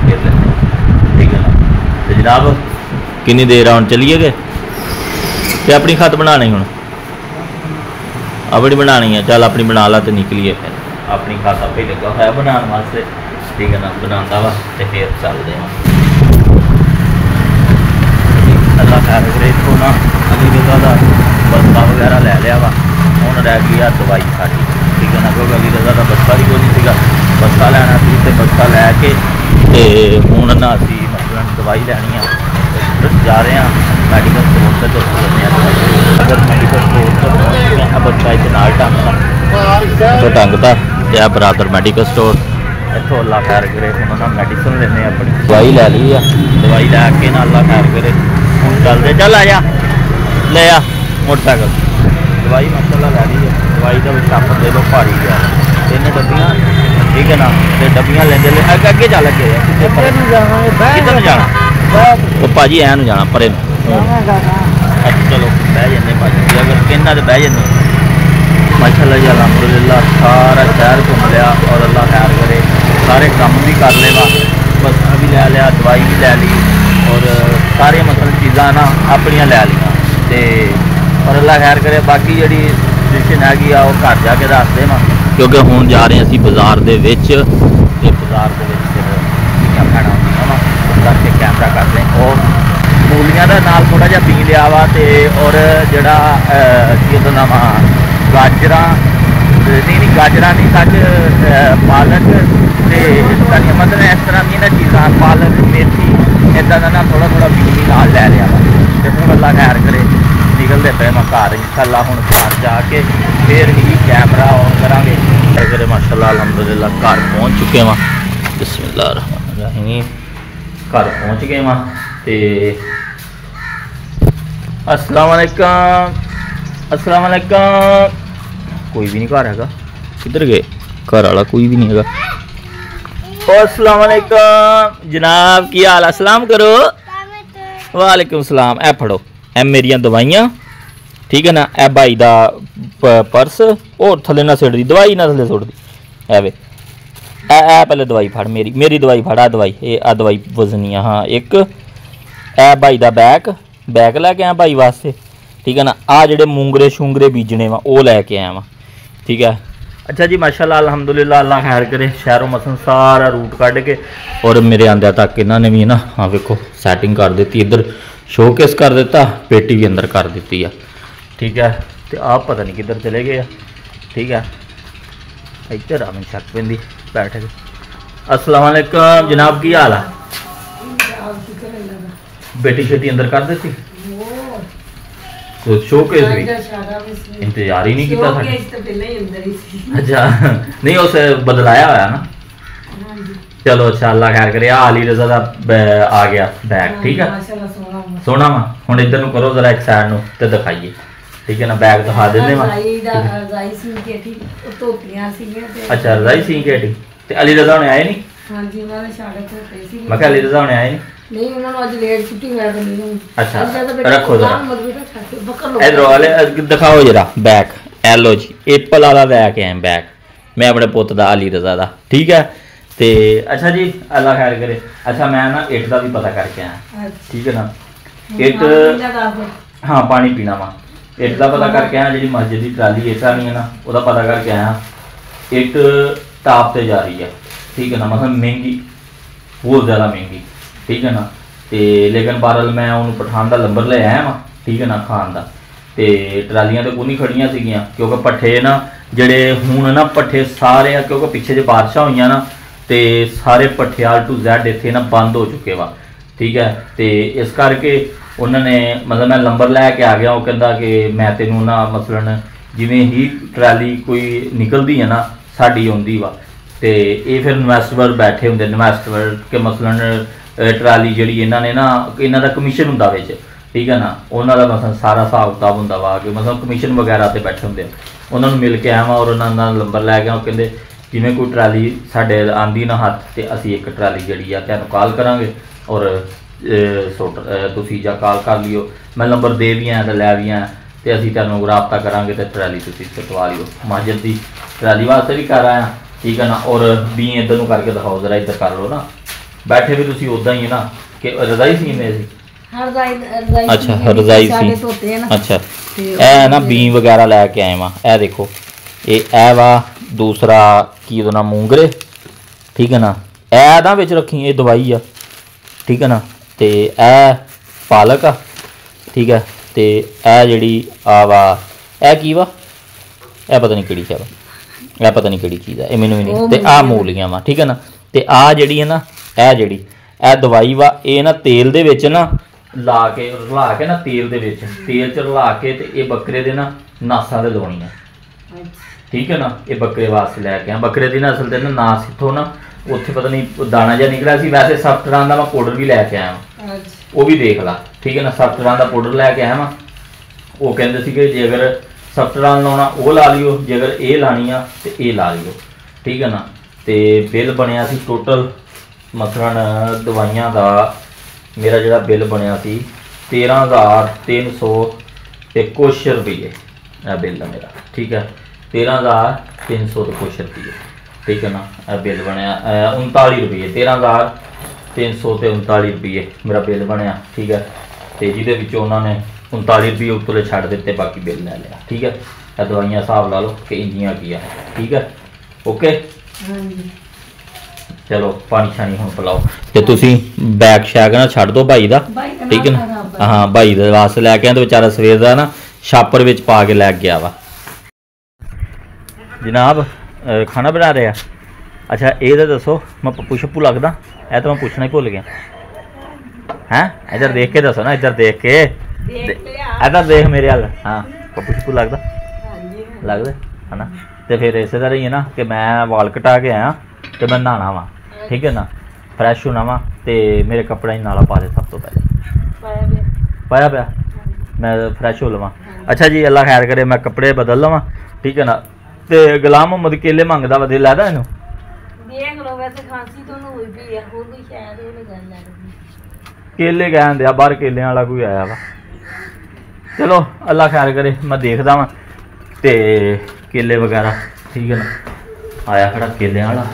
ਫਿਰ ਲੈਂਦੇ ਠੀਕ ਹੈ ਨਾ? ਤੇ ਜਨਾਬ, ਕਿੰਨੀ ਦੇਰ ਆਉਣ ਚੱਲੀਏ ਗਏ ਤੇ ਆਪਣੀ ਖਤ ਬਣਾਣੀ ਹੁਣ? ਆਪਣੀ ਬਣਾਣੀ ਹੈ ਚੱਲ ਆਪਣੀ ਬਣਾ ਲਾ ਤੇ ਨਿਕਲੀਏ ਫਿਰ। ਆਪਣੀ ਖਤ ਆਪੇ ਹੀ ਲੱਗਾ। ਹੋਇਆ ਬਣਾਉਣ ਵਾਸਤੇ। ਠੀਕ ਹੈ ਨਾ ਬਣਾਉਂਦਾ ਵਾ ਤੇ ਫਿਰ ਚੱਲਦੇ ਹਾਂ ਅੱਲਾ ਖੈਰ ਕਰੇ ਇੱਥੋਂ ਨਾ ਅਲੀ ਰਜ਼ਾ ਦਾ ਬਸਤਾ ਵਗੈਰਾ ਲੈ ਲਿਆ ਵਾ। ਹੁਣ ਰਹਿ ਗਈ ਆ ਦਵਾਈ ਸਾਡੀ। ਠੀਕ ਹੈ ਨਾ ਕਿਉਂਕਿ ਅਲੀ ਰਜ਼ਾ ਦਾ ਬਸਤਾ ਵੀ ਕੋਈ ਨਹੀਂ ਸੀਗਾ। ਬਸਤਾ ਲੈਣਾ ਸੀ ਤੇ ਬਸਤਾ ਲੈ ਕੇ ਤੇ ਹੁਣ ਨਾ ਅਸੀਂ ਮਤਲਬ ਦਵਾਈ ਲੈਣੀ ਆ। ਤੇ ਜਾ ਰਹੇ ਆ ਮੈਡੀਕਲ ਸਟੋਰ ਤੇ ਤੋਂ ਲੈਣੇ ਆ। ਅਗਰ ਮੈਡੀਕਲ ਸਟੋਰ ਤੋਂ ਆ ਬੱਚਾ ਇੱਥੇ ਨਾਲ ਟੰਗਦਾ ਤੋਂ ਟੰਗਦਾ ਤੇ ਆ ਬਰਾਦਰ ਮੈਡੀਕਲ ਸਟੋਰ ਇੱਥੋਂ ਅੱਲਾ ਖੈਰ ਕਰੇ ਹੁਣ ਨਾ ਮੈਡੀਸਨ ਲੈਣੇ ਆ ਆਪਣੀ। ਦਵਾਈ ਲੈ ਲਈ ਆ। ਦਵਾਈ ਲੈ ਕੇ ਨਾ ਅੱਲਾ ਖੈਰ ਕਰੇ। ਹੁਣ ਚੱਲਦੇ ਚੱਲ ਆ ਜਾ। ਲੈ ਆ ਮੋਟਰਸਾਈਕਲ। ਦਵਾਈ ਮਸਾਲਾ ਲੈ ਲਈ ਆ। ਦਵਾਈ ਦਾ ਵੀ ਟੱਪ ਦੇ ਲੋ ਭਾਰੀ ਗਿਆ ਤਿੰਨ ਡੱਬੀਆਂ ਠੀਕ ਹੈ ਨਾ? ਤੇ ਡੱਬੀਆਂ ਲੈਂਦੇ ਲੈ ਅੱਗੇ ਅੱਗੇ ਚੱਲ ਅੱਗੇ ਆ, ਕਿੱਥੇ ਪਰੇ? ਕਿੱਧਰ ਨੂੰ ਜਾਣਾ ਉਹ ਭਾਜੀ ਐ ਨੂੰ ਜਾਣਾ ਪਰੇ ਨੂੰ। ਅੱਛਾ ਚਲੋ ਬਹਿ ਜੰਨੇ ਭਾਜੀ। ਜੇ ਅਗਰ ਕਿੰਨਾ ਤੇ ਬਹਿ ਜੰਨੇ ਮਾਸ਼ਾਅੱਲਾ ਜੀ ਅਲਹਮਦੁਲਿਲਾ ਸਾਰਾ ਸ਼ਹਿਰ ਘੁੰਮ ਲਿਆ ਔਰ ਅੱਲਾ ਖੈਰ ਕਰੇ। ਸਾਰੇ ਕੰਮ ਵੀ ਕਰ ਲਏ ਵਾ। ਬਸ ਵੀ ਲੈ ਲਿਆ ਦਵਾਈ ਵੀ ਲੈ ਲਈ ਔਰ ਸਾਰੇ ਮਤਲਬ ਚੀਜ਼ਾਂ ਨਾ ਆਪਣੀਆਂ ਲੈ ਲਈਆਂ। ਤੇ ਔਰ ਅੱਲਾ ਖੈਰ ਕਰੇ ਬਾਕੀ ਜਿਹੜੀ ਸਿਚੁਏਸ਼ਨ ਹੈਗੀ ਆ ਉਹ ਘਰ ਜਾ ਕੇ ਦੱਸ ਦੇਵਾਂ। ਕਿਉਂਕਿ ਹੁਣ ਜਾ ਰਹੇ ਅਸੀਂ ਬਾਜ਼ਾਰ ਦੇ ਵਿੱਚ ਤੇ ਬਾਜ਼ਾਰ ਦੇ ਵਿੱਚ ਫਿਰ ਚੀਜ਼ਾਂ ਖਾਣਾ ਹੁੰਦੀਆਂ ਵਾ ਉਸ ਕਰਕੇ ਕੈਮਰਾ ਕਰਦੇ ਔਰ ਮੂਲੀਆਂ ਦਾ ਨਾਲ ਥੋੜਾ ਜਿਹਾ ਪੀ ਲਿਆ ਵਾ ਤੇ ਔਰ ਜਿਹੜਾ ਅਹ, ਕੀ ਉਹਦਾ ਨਾਮ ਆ ਗਾਜਰਾਂ ਨਹੀਂ ਨਹੀਂ ਗਾਜਰਾਂ ਨਹੀਂ ਸੱਚ ਪਾਲਕ ਤੇ ਸਾਡੀਆਂ ਮਤਲਬ ਇਸ ਤਰ੍ਹਾਂ ਦੀਆਂ ਨਾ ਚੀਜ਼ਾਂ, ਪਾਲਕ, ਮੇਥੀ ਇਦਾਂ ਦਾ ਨਾ ਥੋੜਾ ਥੋੜਾ ਬੀਜ ਵੀ ਨਾਲ ਲੈ ਲਿਆ ਵਾ। ਤੇ ਹੁਣ ਅੱਲਾ ਖੈਰ ਕਰੇ, ਨਿਕਲਦੇ ਪਏ ਮੈਂ ਘਰ। ਇਨਸ਼ਾਅੱਲਾ ਹੁਣ ਘਰ ਜਾ ਕੇ ਫੇਰ ਹੀ ਕੈਮਰਾ ਔਨ ਕਰਾਂਗੇ। ਅਗਰ ਮਾਸ਼ਾਅੱਲਾ, ਅਲਹਮਦੁਲਿਲਾ, ਘਰ ਪਹੁੰਚ ਚੁੱਕੇ ਵਾਂ। ਬਿਸਮਿਲ੍ਲਾ ਰਹਿਮਾਨ ਰਹੀਮ। ਘਰ ਪਹੁੰਚ ਗਏ ਵਾਂ ਤੇ ਅਸਲਾਮ ਵਾਲੇਕਮ ਅਸਲਾਮ ਵਾਲੇਕਮ ਕੋਈ ਵੀ ਨਹੀਂ ਘਰ ਹੈਗਾ। ਕਿੱਧਰ ਗਏ? ਘਰ ਵਾਲਾ ਕੋਈ ਵੀ ਨਹੀਂ ਹੈਗਾ। ਓ ਅਸਲਾਮ ਵਾਲੇਕਮ ਜਨਾਬ, ਕੀ ਹਾਲ ਆ? ਸਲਾਮ ਕਰੋ। ਵਾਲੇਕੁਮ ਸਲਾਮ। ਇਹ ਫੜੋ। ਇਹ ਮੇਰੀਆਂ ਦਵਾਈਆਂ। ਠੀਕ ਹੈ ਨਾ? ਇਹ ਭਾਈ ਦਾ ਪ- ਪਰਸ। ਉਹ ਥੱਲੇ ਨਾ ਸੁੱਟਦੀ ਦਵਾਈ ਨਾ ਥੱਲੇ ਸੁੱਟਦੀ। ਐ ਵੇ। ਇਹ ਇਹ ਪਹਿਲੇ ਦਵਾਈ ਫੜ ਮੇਰੀ। ਮੇਰੀ ਦਵਾਈ ਫੜ ਆ ਦਵਾਈ। ਇਹ ਆ ਦਵਾਈ ਵਜ਼ਨੀ ਆ ਹਾਂ, ਇੱਕ। ਇਹ ਭਾਈ ਦਾ ਬੈਗ। ਬੈਗ ਲੈ ਕੇ ਆਇਆ ਭਾਈ ਵਾਸਤੇ। ਠੀਕ ਹੈ ਨਾ? ਆ ਜਿਹੜੇ ਮੂੰਗਰੇ ਸ਼ੂੰਗਰੇ ਬੀਜਣੇ ਵਾ, ਉਹ ਲੈ ਕੇ ਆਇਆ ਵਾ ਠੀਕ ਹੈ ਅੱਛਾ ਜੀ, ਮਾਸ਼ਾਅੱਲਾ, ਅਲਹਮਦੁਲਿਲਾ ਅੱਲਾ ਖੈਰ ਕਰੇ, ਸ਼ਹਿਰੋਂ ਮਸਨ ਸਾਰਾ ਰੂਟ ਕੱਢ ਕੇ ਔਰ ਮੇਰੇ ਆਂਦਿਆਂ ਤੱਕ ਇਹਨਾਂ ਨੇ ਵੀ ਨਾ ਹਾਂ ਵੇਖੋ ਸੈਟਿੰਗ ਕਰ ਦਿੱਤੀ ਇੱਧਰ ਸ਼ੋਕੇਸ ਕਰ ਦਿੱਤਾ, ਪੇਟੀ ਵੀ ਅੰਦਰ ਕਰ ਦਿੱਤੀ ਆ। ਠੀਕ ਹੈ ਤੇ ਆਪ ਪਤਾ ਨਹੀਂ ਕਿੱਧਰ ਚਲੇ ਗਏ ਆ। ਠੀਕ ਹੈ ਇੱਧਰ ਆ ਮੈਨੂੰ ਸ਼ੱਕ ਪੈਂਦੀ, ਬੈਠ ਕੇ। ਅਸਲਾਮ ਵਾਲੇਕਮ ਜਨਾਬ, ਕੀ ਹਾਲ ਆ? ਬੇਟੀ ਛੇਤੀ ਅੰਦਰ ਕਰ ਦਿੱਤੀ ਉਹ ਸ਼ੋਕੇਸ ਵੀ ਇੰਤਜ਼ਾਰ ਹੀ ਨਹੀਂ ਕੀਤਾ ਸਾਡਾ ਅੱਛਾ ਨਹੀਂ ਉਸ ਬਦਲਾਇਆ ਹੋਇਆ ਨਾ ਚਲੋ ਅੱਛਾ ਅੱਲਾ ਖੈਰ ਕਰੇ ਆ ਅਲੀ ਰਜ਼ਾ ਦਾ ਬੈ- ਆ ਗਿਆ ਬੈਗ ਠੀਕ ਆ ਸੋਹਣਾ ਵਾ ਹੁਣ ਇੱਧਰ ਨੂੰ ਕਰੋ ਜ਼ਰਾ ਇੱਕ ਸਾਈਡ ਨੂੰ ਤੇ ਦਿਖਾਈਏ ਠੀਕ ਹੈ ਨਾ ਬੈਗ ਦਿਖਾ ਦਿੰਦੇ ਵਾ ਅੱਛਾ ਰਜ਼ਾਈ ਸਿੰਘ ਕੇਟੀ ਤੇ ਅਲੀ ਰਜ਼ਾ ਹੁਣੇ ਆਏ ਨਹੀਂ ਹਾਂਜੀ ਉਹਨਾਂ ਨੇ ਛਾੜੇ ਧੋਤੇ ਸੀ ਮੈਂ ਕਿਹਾ ਅਲੀ ਰਜ਼ਾ ਹੁਣੇ ਆਏ ਨਹੀਂ ਨਹੀਂ ਉਹਨਾਂ ਨੂੰ ਅੱਜ ਲੇਟ ਛੁੱਟੀ ਹੋਇਆ ਤਾਂ ਨਹੀਂ। ਹੋਈ ਅੱਛਾ, ਰੱਖੋ ਜ਼ਰਾ। ਕੰਮ ਮਜ਼ਬੂਤ ਰੱਖ ਕੇ ਬੱਕਰ ਲੋ ਇਧਰੋਂ ਵਾਲੇ ਅੱਗੇ ਦਿਖਾਓ ਜਰਾ ਬੈਗ ਐ ਲੋ ਜੀ ਐਪਲ ਵਾਲਾ ਲੈ ਕੇ ਆਏ ਬੈਗ ਮੈਂ ਆਪਣੇ ਪੁੱਤ ਦਾ ਅਲੀ ਰਜ਼ਾ ਦਾ ਠੀਕ ਹੈ? ਤੇ ਅੱਛਾ ਜੀ ਅੱਲਾ ਖੈਰ ਕਰੇ। ਅੱਛਾ ਮੈਂ ਨਾ ਇੱਟ ਦਾ ਵੀ ਪਤਾ ਕਰਕੇ ਆਇਆ। ਠੀਕ ਹੈ ਨਾ? ਇੱਟ ਹਾਂ ਪਾਣੀ ਪੀਣਾ ਵਾ। ਇੱਟ ਦਾ ਪਤਾ ਕਰਕੇ ਆਇਆ ਜਿਹੜੀ ਮਸਜਿਦ ਦੀ ਟਰਾਲੀ ਇੱਟਾਂ ਨਹੀਂ ਹੈ ਨਾ ਉਹਦਾ ਪਤਾ ਕਰਕੇ ਆਇਆ। ਇੱਟ ਟਾਪ ਤੇ ਜਾ ਰਹੀ ਹੈ। ਠੀਕ ਹੈ ਨਾ? ਮਤਲਬ ਮਹਿੰਗੀ ਬਹੁਤ ਜ਼ਿਆਦਾ ਮਹਿੰਗੀ। ਠੀਕ ਹੈ ਨਾ? ਤੇ ਲੇਕਿਨ ਬਾਰਲ ਮੈਂ ਉਹਨੂੰ ਪਠਾਨ ਦਾ ਲੰਬਰ ਲੈ ਆਇਆ ਵਾਂ, ਠੀਕ ਹੈ ਨਾ ਖਾਣ ਦਾ, ਤੇ ਟਰਾਲੀਆਂ ਤੇ ਕੋਈ ਨਹੀਂ ਖੜੀਆਂ ਸੀਗੀਆਂ, ਕਿਉਂਕਿ ਪੱਠੇ ਨਾ ਜਿਹੜੇ ਹੁਣ ਨਾ ਪੱਠੇ ਸਾਰੇ ਆ, ਕਿਉਂਕਿ ਪਿੱਛੇ ਜੇ ਬਾਰਿਸ਼ਾਂ ਹੋਈਆਂ ਨਾ, ਤੇ ਸਾਰੇ ਪੱਠਿਆਲ ਟੂ ਜ਼ੈਡ ਇੱਥੇ ਨਾ ਬੰਦ ਹੋ ਚੁੱਕੇ ਵਾ, ਠੀਕ ਹੈ? ਤੇ ਇਸ ਕਰਕੇ ਉਹਨਾਂ ਨੇ ਮਤਲਬ ਮੈਂ ਲੰਬਰ ਲੈ ਕੇ ਆ ਗਿਆ, ਉਹ ਕਹਿੰਦਾ ਕਿ ਮੈਂ ਤੈਨੂੰ ਨਾ ਮਸਲਨ ਜਿਵੇਂ ਹੀ ਟਰਾਲੀ ਕੋਈ ਨਿਕਲਦੀ ਹੈ ਨਾ, ਸਾਡੀ ਆਉਂਦੀ ਵਾ, ਤੇ ਇਹ ਫਿਰ ਇਨਵੈਸਟਰ ਬੈਠੇ ਹੁੰਦੇ ਇਨਵੈਸਟਰ ਕਿ ਮਸਲਨ ਟਰਾਲੀ ਜਿਹੜੀ ਇਹਨਾਂ ਨੇ ਨਾ ਇਹਨਾਂ ਦਾ ਕਮਿਸ਼ਨ ਹੁੰਦਾ ਵਿੱਚ ਠੀਕ ਹੈ ਨਾ? ਉਹਨਾਂ ਦਾ ਮਸਲਨ ਸਾਰਾ ਹਿਸਾਬ ਕਿਤਾਬ ਹੁੰਦਾ ਵਾ ਕਿ ਮਸਲਨ ਕਮਿਸ਼ਨ ਵਗੈਰਾ ਤੇ ਬੈਠੇ ਹੁੰਦੇ ਆ। ਉਹਨਾਂ ਨੂੰ ਮਿਲ ਕੇ ਆਇਆ ਵਾਂ ਔਰ ਉਹਨਾਂ ਦਾ ਨੰਬਰ ਲੈ ਗਿਆ ਉਹ ਕਹਿੰਦੇ ਜਿਵੇਂ ਕੋਈ ਟਰਾਲੀ ਸਾਡੇ ਆਂਦੀ ਨਾ ਹੱਥ ਤੇ ਅਸੀਂ ਇੱਕ ਟਰਾਲੀ ਜਿਹੜੀ ਆ ਤੁਹਾਨੂੰ ਕਾਲ ਕਰਾਂਗੇ ਔਰ ਅਹ, ਤੁਸੀਂ ਜਾਂ ਕਾਲ ਕਰ ਲਿਓ। ਮੈਂ ਨੰਬਰ ਦੇ ਵੀ ਆਇਆ ਤੇ ਲੈ ਵੀ ਆਇਆ ਤੇ ਅਸੀਂ ਤੁਹਾਨੂੰ ਰਾਬਤਾ ਕਰਾਂਗੇ ਤੇ ਟਰਾਲੀ ਤੁਸੀਂ ਕਟਵਾ ਲਿਓ। ਮਾਜਦ ਦੀ ਟਰਾਲੀ ਵਾਸਤੇ ਵੀ ਕਰ ਆਇਆ ਠੀਕ ਹੈ ਨਾ? ਔਰ ਵੀ ਇੱਧਰ ਨੂੰ ਕਰਕੇ ਦਿਖਾਓ ਜ਼ਰਾ ਇੱਧਰ ਕਰ ਲਓ ਨਾ। ਬੈਠੇ ਵੀ ਤੁਸੀਂ ਉਦਾਂ ਹੀ ਹੈ ਨਾ ਕਿ ਰਜ਼ਾਈ ਸੀਨੇ ਸੀ ਹਰ ਰਜ਼ਾਈ ਰਜ਼ਾਈ ਅੱਛਾ ਸੀ, ਰਜ਼ਾਈ ਸਾਡੇ ਸੀ। ਧੋਤੇ ਨਾ। ਅੱਛਾ। ਤੇ ਇਹ ਨਾ ਬੀ ਵਗੈਰਾ ਲੈ ਕੇ ਆਏ ਵਾਂ। ਇਹ ਦੇਖੋ ਇਹ ਇਹ ਵਾ ਦੂਸਰਾ ਕੀ ਉਹਦਾ ਨਾਮ ਮੂੰਗਰੇ? ਠੀਕ ਹੈ ਨਾ? ਇਹ ਨਾ ਵਿੱਚ ਰੱਖੀ ਇਹ ਦਵਾਈ ਆ। ਠੀਕ ਹੈ ਨਾ? ਤੇ ਇਹ ਪਾਲਕ ਆ। ਠੀਕ ਹੈ ਤੇ ਇਹ ਜਿਹੜੀ ਆ ਵਾ ਇਹ ਕੀ ਵਾ? ਇਹ ਪਤਾ ਨਹੀਂ ਕਿਹੜੀ ਚੀਜ਼ ਇਹ ਪਤਾ ਨਹੀਂ ਕਿਹੜੀ ਚੀਜ਼ ਆ। ਇਹ ਮੈਨੂੰ ਵੀ ਨਹੀਂ ਤੇ ਆ ਮੂਲੀਆਂ। ਵਾ। ਠੀਕ ਹੈ ਨਾ? ਤੇ ਆ ਜਿਹੜੀ ਹੈ ਨਾ ਇਹ ਜਿਹੜੀ ਇਹ ਦਵਾਈ ਵਾ ਇਹ ਨਾ ਤੇਲ ਦੇ ਵਿੱਚ ਨਾ ਲਾ ਕੇ ਰਲਾ ਕੇ ਨਾ ਤੇਲ ਦੇ ਵਿੱਚ ਤੇਲ ਚ ਰਲਾ ਕੇ ਤੇ ਇਹ ਬੱਕਰੇ ਦੇ ਨਾ ਨਾਸਾਂ ਦੇ ਲਾਉਣੀ ਆ। ਠੀਕ ਹੈ ਨਾ? ਇਹ ਬੱਕਰੇ ਵਾਸਤੇ ਲੈ ਕੇ ਆ। ਬੱਕਰੇ ਦੀ ਨਸਲ ਦੇ ਨਾ ਨਾਸ ਇੱਥੋਂ ਨਾ ਉੱਥੇ ਪਤਾ ਨਹੀਂ ਦਾਣਾ ਜਿਹਾ ਨਿਕਲਿਆ ਸੀ ਵੈਸੇ ਸੱਤ ਤਰ੍ਹਾਂ ਦਾ ਮੈਂ ਪਾਊਡਰ ਵੀ ਲੈ ਕੇ ਆਇਆ ਉਹ ਵੀ ਦੇਖ ਲਾ। ਠੀਕ ਹੈ ਨਾ? ਸੱਤ ਤਰ੍ਹਾਂ ਦਾ ਪਾਊਡਰ ਲੈ ਕੇ ਆਇਆ ਵਾਂ। ਉਹ ਕਹਿੰਦੇ ਸੀ ਕਿ ਜੇ ਅਗਰ ਤਰ੍ਹਾਂ ਲਾਉਣਾ ਉਹ ਲਾ ਲਿਓ। ਜੇ ਅਗਰ ਇਹ ਲਾਣੀ ਆ ਤੇ ਇਹ ਲਾ ਲਿਓ। ਠੀਕ ਹੈ ਨਾ? ਤੇ ਬਿੱਲ ਬਣਿਆ ਸੀ ਟੋਟਲ ਮਤਲਬ ਦਵਾਈਆਂ ਦਾ, ਮੇਰਾ ਜਿਹੜਾ ਬਿੱਲ ਬਣਿਆ ਸੀ 13300 ਤੇ ਕੁਛ ਰੁਪਏ ਇਹ ਬਿੱਲ ਆ ਮੇਰਾ, ਠੀਕ ਹੈ 13300 ਤੇ ਕੁਛ ਰੁਪਏ, ਠੀਕ ਹੈ ਨਾ? ਇਹ ਬਿੱਲ ਬਣਿਆ ਅਹ 39 ਰੁਪਏ 13300 ਤੇ 39 ਰੁਪਏ ਮੇਰਾ ਬਿੱਲ ਬਣਿਆ, ਠੀਕ ਹੈ ਤੇ ਜਿਹਦੇ ਵਿੱਚੋਂ ਉਹਨਾਂ ਨੇ 39 ਰੁਪਏ ਉੱਤਲੇ ਛੱਡ ਦਿੱਤੇ, ਬਾਕੀ ਬਿੱਲ ਲੈ ਲਿਆ, ਠੀਕ ਹੈ ਇਹ ਦਵਾਈਆਂ ਹਿਸਾਬ ਲਾ ਲਓ ਕਿ ਇੰਨੀਆਂ ਕੀ ਆ, ਠੀਕ ਹੈ ਓਕੇ ਹਾਂਜੀ। ਚਲੋ ਪਾਣੀ ਛਾਣੀ ਹੁਣ ਪਿਲਾਓ। ਤੇ ਤੁਸੀਂ ਬੈਗ ਸ਼ੈਗ ਨਾ ਛੱਡ ਦਿਓ ਭਾਈ ਦਾ ਬਾਈ ਦਾ ਠੀਕ ਹੈ ਨਾ? ਆ। ਹਾਂ ਭਾਈ ਦੇ ਵਾਸਤੇ ਲੈ ਕੇ ਤੇ ਵਿਚਾਰਾ ਸਵੇਰ ਦਾ ਨਾ ਛਾਪਰ ਵਿੱਚ ਪਾ ਕੇ ਲੈ ਕੇ ਗਿਆ ਵਾ। ਜਨਾਬ ਖਾਣਾ ਬਣਾ ਰਿਹਾ ਅੱਛਾ ਇਹ ਤਾਂ ਦੱਸੋ ਮੈਂ ਪੱਪੂ ਛੱਪੂ ਲੱਗਦਾ ਇਹ ਤਾਂ ਮੈਂ ਪੁੱਛਣਾ ਹੀ ਭੁੱਲ ਗਿਆ। ਹੈਂ? ਇੱਧਰ ਦੇਖ ਕੇ ਦੱਸੋ ਨਾ ਇੱਧਰ ਦੇਖ ਕੇ। ਦੇਖ ਲਿਆ। ਇੱਧਰ ਦੇਖ ਮੇਰੇ ਵੱਲ। ਹਾਂ ਪੱਪੂ ਛੱਪੂ ਲੱਗਦਾ? ਹਾਂਜੀ। ਲੱਗਦਾ ਹਨਾ? ਤੇ ਫਿਰ ਇਸੇ ਤਰ੍ਹਾਂ ਹੀ ਹੈ ਨਾ ਕਿ ਮੈਂ ਵਾਲ ਕਟਾ ਕੇ ਆਇਆ ਤੇ ਮੈਂ ਨਹਾਣਾ ਵਾ ਠੀਕ ਹੈ ਨਾ? ਫਰੈਸ਼ ਹੋਣਾ ਵਾ ਤੇ ਮੇਰੇ ਕੱਪੜਾ ਹੀ ਨਾਲਾ ਪਾ ਦੇ ਸਭ ਤੋਂ ਪਹਿਲੇ। ਪਾਇਆ ਪਿਆ। ਮੈਂ ਫਰੈਸ਼ ਹੋ ਲਵਾਂ। ਅੱਛਾ ਜੀ ਅੱਲਾ ਖੈਰ ਕਰੇ ਮੈਂ ਕੱਪੜੇ ਬਦਲ ਲਵਾਂ ਠੀਕ ਹੈ ਨਾ? ਤੇ ਗੁਲਾਮ ਮੁਹੰਮਦ ਕੇਲੇ ਮੰਗਦਾ ਵਾ ਦੇ ਲੈਦਾ ਇਹਨੂੰ? ਦੇਖ ਲੋ ਵੈਸੇ ਖਾਂਸੀ ਤੋਂ ਨੂੰ ਹੋਈ ਵੀ ਆ ਹੋਰ ਕੋਈ ਸ਼ਾਇਦ ਉਹ ਨਹੀਂ ਗੱਲ ਆ ਕੇਲੇ ਕਹਿੰਦੇ ਆ ਬਾਹਰ ਕੇਲਿਆਂ ਵਾਲਾ ਕੋਈ ਆਇਆ ਵਾ। ਚਲੋ ਅੱਲਾ ਖੈਰ ਕਰੇ ਮੈਂ ਦੇਖਦਾ ਵਾਂ। ਤੇ ਕੇਲੇ ਵਗੈਰਾ ਠੀਕ ਹੈ ਨਾ? ਆਇਆ ਖੜਾ ਕੇਲਿਆਂ ਵਾਲਾ।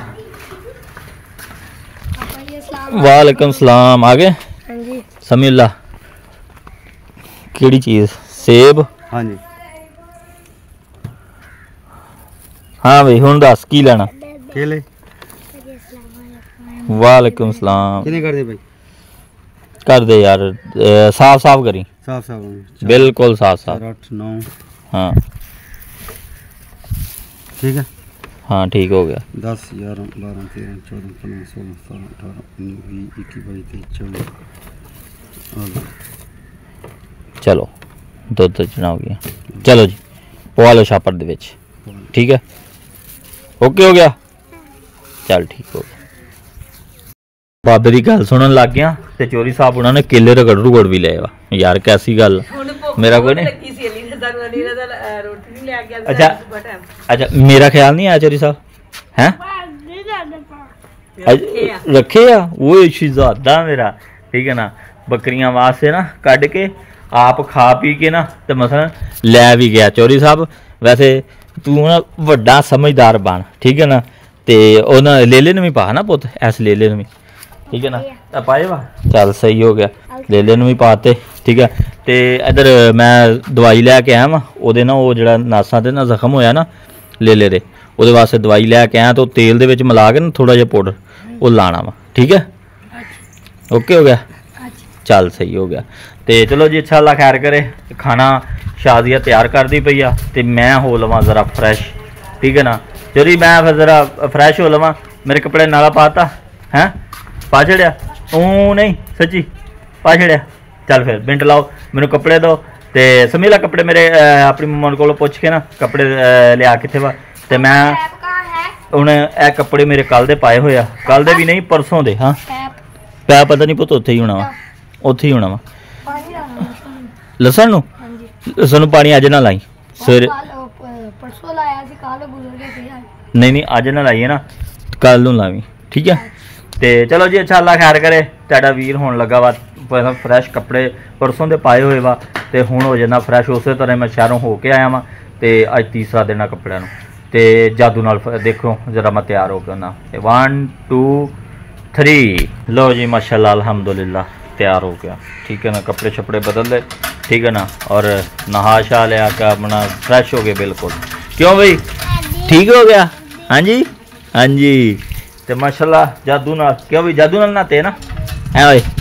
ਵਾਲੇਕਮ। ਸਲਾਮ ਆ ਗਏ? ਹਾਂਜੀ। ਸਮੀਉल्ला ਕਿਹੜੀ ਚੀਜ਼? ਸੇਬ? ਹਾਂਜੀ। ਹਾਂ ਬਈ ਹੁਣ ਦੱਸ ਕੀ ਲੈਣਾ? ਕੇਲੇ। ਵਾਲੇਕੁਮ ਸਲਾਮ। ਕਿਨੇ ਕਰਦੇ ਭਾਈ ਕਰ ਦੇ ਯਾਰ ਸਾਫ਼ ਸਾਫ਼ ਕਰੀ। ਸਾਫ਼ ਸਾਫ਼ ਬਿਲਕੁਲ ਸਾਫ਼ ਸਾਫ਼ 4 8 9 ਹਾਂ। ਠੀਕ ਹੈ ਹਾਂ ਠੀਕ ਹੋ ਗਿਆ। 10 11 12 13 14 15 16 17 18 19 20 21 22 23 24 ਚਲੋ ਦੁੱਧ ਚਣਾ ਹੋ ਗਿਆ। ਚਲੋ ਜੀ ਪਵਾ ਲਓ ਛਾਪਰ ਦੇ ਵਿੱਚ। ਠੀਕ ਹੈ ਓਕੇ ਹੋ ਗਿਆ? ਚੱਲ ਠੀਕ ਹੋ ਗਿਆ। ਬਾਬੇ ਦੀ ਗੱਲ ਸੁਣਨ ਲੱਗ ਗਿਆ ਤੇ ਚੋਰੀ ਸਾਹਿਬ ਉਹਨਾਂ ਨੇ ਕੇਲੇ ਰਗੜ ਰੁਗੜ ਵੀ ਲਏ ਵਾ। ਯਾਰ ਕੈਸੀ ਗੱਲ ਮੇਰਾ ਕੋਈ ਨਹੀਂ। ਲੱਗੀ ਸੀ ਅਲੀ ਨੇ ਅਲੀ ਨੇ ਰੋਟੀ ਗਿਆ ਅੱਛਾ। ਅੱਛਾ ਮੇਰਾ ਖਿਆਲ ਨਹੀਂ ਆਇਆ ਚੋਰੀ ਸਾਹਿਬ। ਹੈ? ਰੱਖੇ ਆ। ਓਏ ਸ਼ਹਿਜ਼ਾਦਾ ਮੇਰਾ। ਠੀਕ ਹੈ ਨਾ? ਬੱਕਰੀਆਂ ਵਾਸਤੇ ਨਾ ਕੱਢ ਕੇ ਆਪ ਖਾ ਪੀ ਕੇ ਨਾ ਤੇ ਮਸਲ ਲੈ ਵੀ ਗਿਆ ਚੋਰੀ ਸਾਹਿਬ। ਵੈਸੇ ਤੂੰ ਨਾ ਵੱਡਾ ਸਮਝਦਾਰ ਬਣ ਠੀਕ ਹੈ ਨਾ? ਤੇ ਉਹਨਾਂ ਲੇਲੇ ਨੂੰ ਵੀ ਪਾ ਨਾ ਪੁੱਤ ਐਸ ਲੇਲੇ ਨੂੰ ਵੀ। ਠੀਕ ਹੈ ਨਾ? ਤਾਂ ਪਾਏ ਵਾ? ਚੱਲ ਸਹੀ ਹੋ ਗਿਆ। ਲੇਲੇ ਨੂੰ ਵੀ ਪਾਤੇ। ਠੀਕ ਹੈ? ਤੇ ਇਧਰ ਮੈਂ ਦਵਾਈ ਲੈ ਕੇ ਆਇਆ ਵਾਂ। ਉਹਦੇ ਨਾਲ ਉਹ ਜਿਹੜਾ ਨਾਸਾਂ ਤੇ ਨਾ ਜ਼ਖਮ ਹੋਇਆ ਨਾ, ਲੇਲੇ ਦੇ, ਉਹਦੇ ਵਾਸਤੇ ਦਵਾਈ ਲੈ ਕੇ ਆਇਆ ਤਾਂ ਉਹ ਤੇਲ ਦੇ ਵਿੱਚ ਮਿਲਾ ਕੇ ਨਾ ਥੋੜਾ ਜਿਹਾ ਪਾਊਡਰ, ਉਹ ਲਾਣਾ ਵਾ। ਠੀਕ ਹੈ? ਓਕੇ ਹੋ ਗਿਆ? ਚੱਲ ਸਹੀ ਹੋ ਗਿਆ। ਤੇ ਚਲੋ ਜੀ ਅੱਛਾ ਅੱਲਾ ਖੈਰ ਕਰੇ। ਖਾਣਾ ਸ਼ਾਦੀਆ ਤਿਆਰ ਕਰਦੀ ਪਈ ਆ ਤੇ ਮੈਂ ਹੋ ਲਵਾਂ ਜ਼ਰਾ ਫਰੈਸ਼ ਠੀਕ ਹੈ ਨਾ? ਜਿਹੜੀ ਮੈਂ ਫਿਰ ਜ਼ਰਾ ਫਰੈਸ਼ ਹੋ ਲਵਾਂ, ਮੇਰੇ ਕੱਪੜੇ ਨਾਲਾ ਪਾਤਾ ਹੈ? ਪਾ ਛੜਿਆ ਉਹ ਨਹੀਂ, ਸੱਚੀ। ਪਾ ਛੜਿਆ ਚੱਲ ਫਿਰ ਮਿੰਟ ਲਾਓ ਮੈਨੂੰ ਕੱਪੜੇ ਦਿਓ ਤੇ ਸਮੀਲਾ ਕੱਪੜੇ ਮੇਰੇ ਆਪਣੀ ਮੰਮਾ ਕੋਲੋਂ ਪੁੱਛ ਕੇ ਨਾ ਕੱਪੜੇ ਲਿਆ ਕਿੱਥੇ ਵਾ? ਤੇ ਮੈਂ ਹੁਣ ਇਹ ਕੱਪੜੇ ਮੇਰੇ ਕੱਲ ਦੇ ਪਾਏ ਹੋਏ ਆ। ਕੱਲ ਦੇ ਵੀ ਨਹੀਂ ਪਰਸੋਂ ਦੇ ਹਾਂ। ਪੈ ਪਤਾ ਨਹੀਂ ਪੁੱਤ ਉੱਥੇ ਹੀ ਹੋਣਾ ਵਾ। ਉੱਥੇ ਹੀ ਹੋਣਾ ਵਾ। ਲਸਣ ਨੂੰ? ਲਸਣ ਨੂੰ ਪਾਣੀ ਅੱਜ ਨਾ ਲਾਈ। ਸਵੇਰੇ ਪਰਸੋਂ ਲਾਇਆ ਸੀ ਕੱਲ ਗੁਜ਼ਰ ਗਿਆ ਸੀ ਨਹੀਂ ਨਹੀਂ ਅੱਜ ਨਾ ਲਾਈਏ ਨਾ। ਕੱਲ ਨੂੰ ਲਾਵੀਂ ਠੀਕ ਹੈ ਤੇ ਚਲੋ ਜੀ ਅੱਛਾ ਅੱਲਾ ਖੈਰ ਕਰੇ। ਤੁਹਾਡਾ ਵੀਰ ਹੋਣ ਲੱਗਾ ਵਾ। ਫਰੈਸ਼ ਕੱਪੜੇ ਪਰਸੋਂ ਦੇ ਪਾਏ ਹੋਏ ਵਾ ਤੇ ਹੁਣ ਹੋ ਜਾਣਾ ਫਰੈਸ਼ ਉਸੇ ਤਰ੍ਹਾਂ ਮੈਂ ਸ਼ਹਿਰੋਂ ਹੋ ਕੇ ਆਇਆ ਵਾਂ ਤੇ ਅੱਜ ਤੀਸਰਾ ਦਿਨ ਆ ਕੱਪੜਿਆਂ ਨੂੰ। ਤੇ ਜਾਦੂ ਨਾਲ ਫ- ਦੇਖੋ, ਜਰਾ ਮੈਂ ਤਿਆਰ ਹੋ ਕੇ ਨਾ ਤੇ 1 2 3 ਲੋ ਜੀ, ਮਾਸ਼ਾਅੱਲਾ, ਅਲਹਮਦੁਲਿਲਾ, ਤਿਆਰ ਹੋ ਗਿਆ ਠੀਕ ਹੈ ਨਾ, ਕੱਪੜੇ ਛਪੜੇ ਬਦਲ ਲੈ ਠੀਕ ਹੈ ਨਾ, ਔਰ ਨਹਾ ਸ਼ਾ ਲਿਆ ਕੇ ਆਪਣਾ ਫਰੈਸ਼ ਹੋ ਗਏ ਬਿਲਕੁਲ। ਕਿਉਂ ਬਈ? ਠੀਕ ਹੋ ਗਿਆ? ਹਾਂਜੀ? ਹਾਂਜੀ। ਤੇ ਮਾਸ਼ਾਅੱਲਾ, ਜਾਦੂ ਨਾਲ। ਕਿਉਂ ਵੀ ਜਾਦੂ ਨਾਲ ਨਾਤੇ ਨਾ। ਐ ਓਏ। ਜਾਦੂ ਨਾਲ ਨਾਤੇ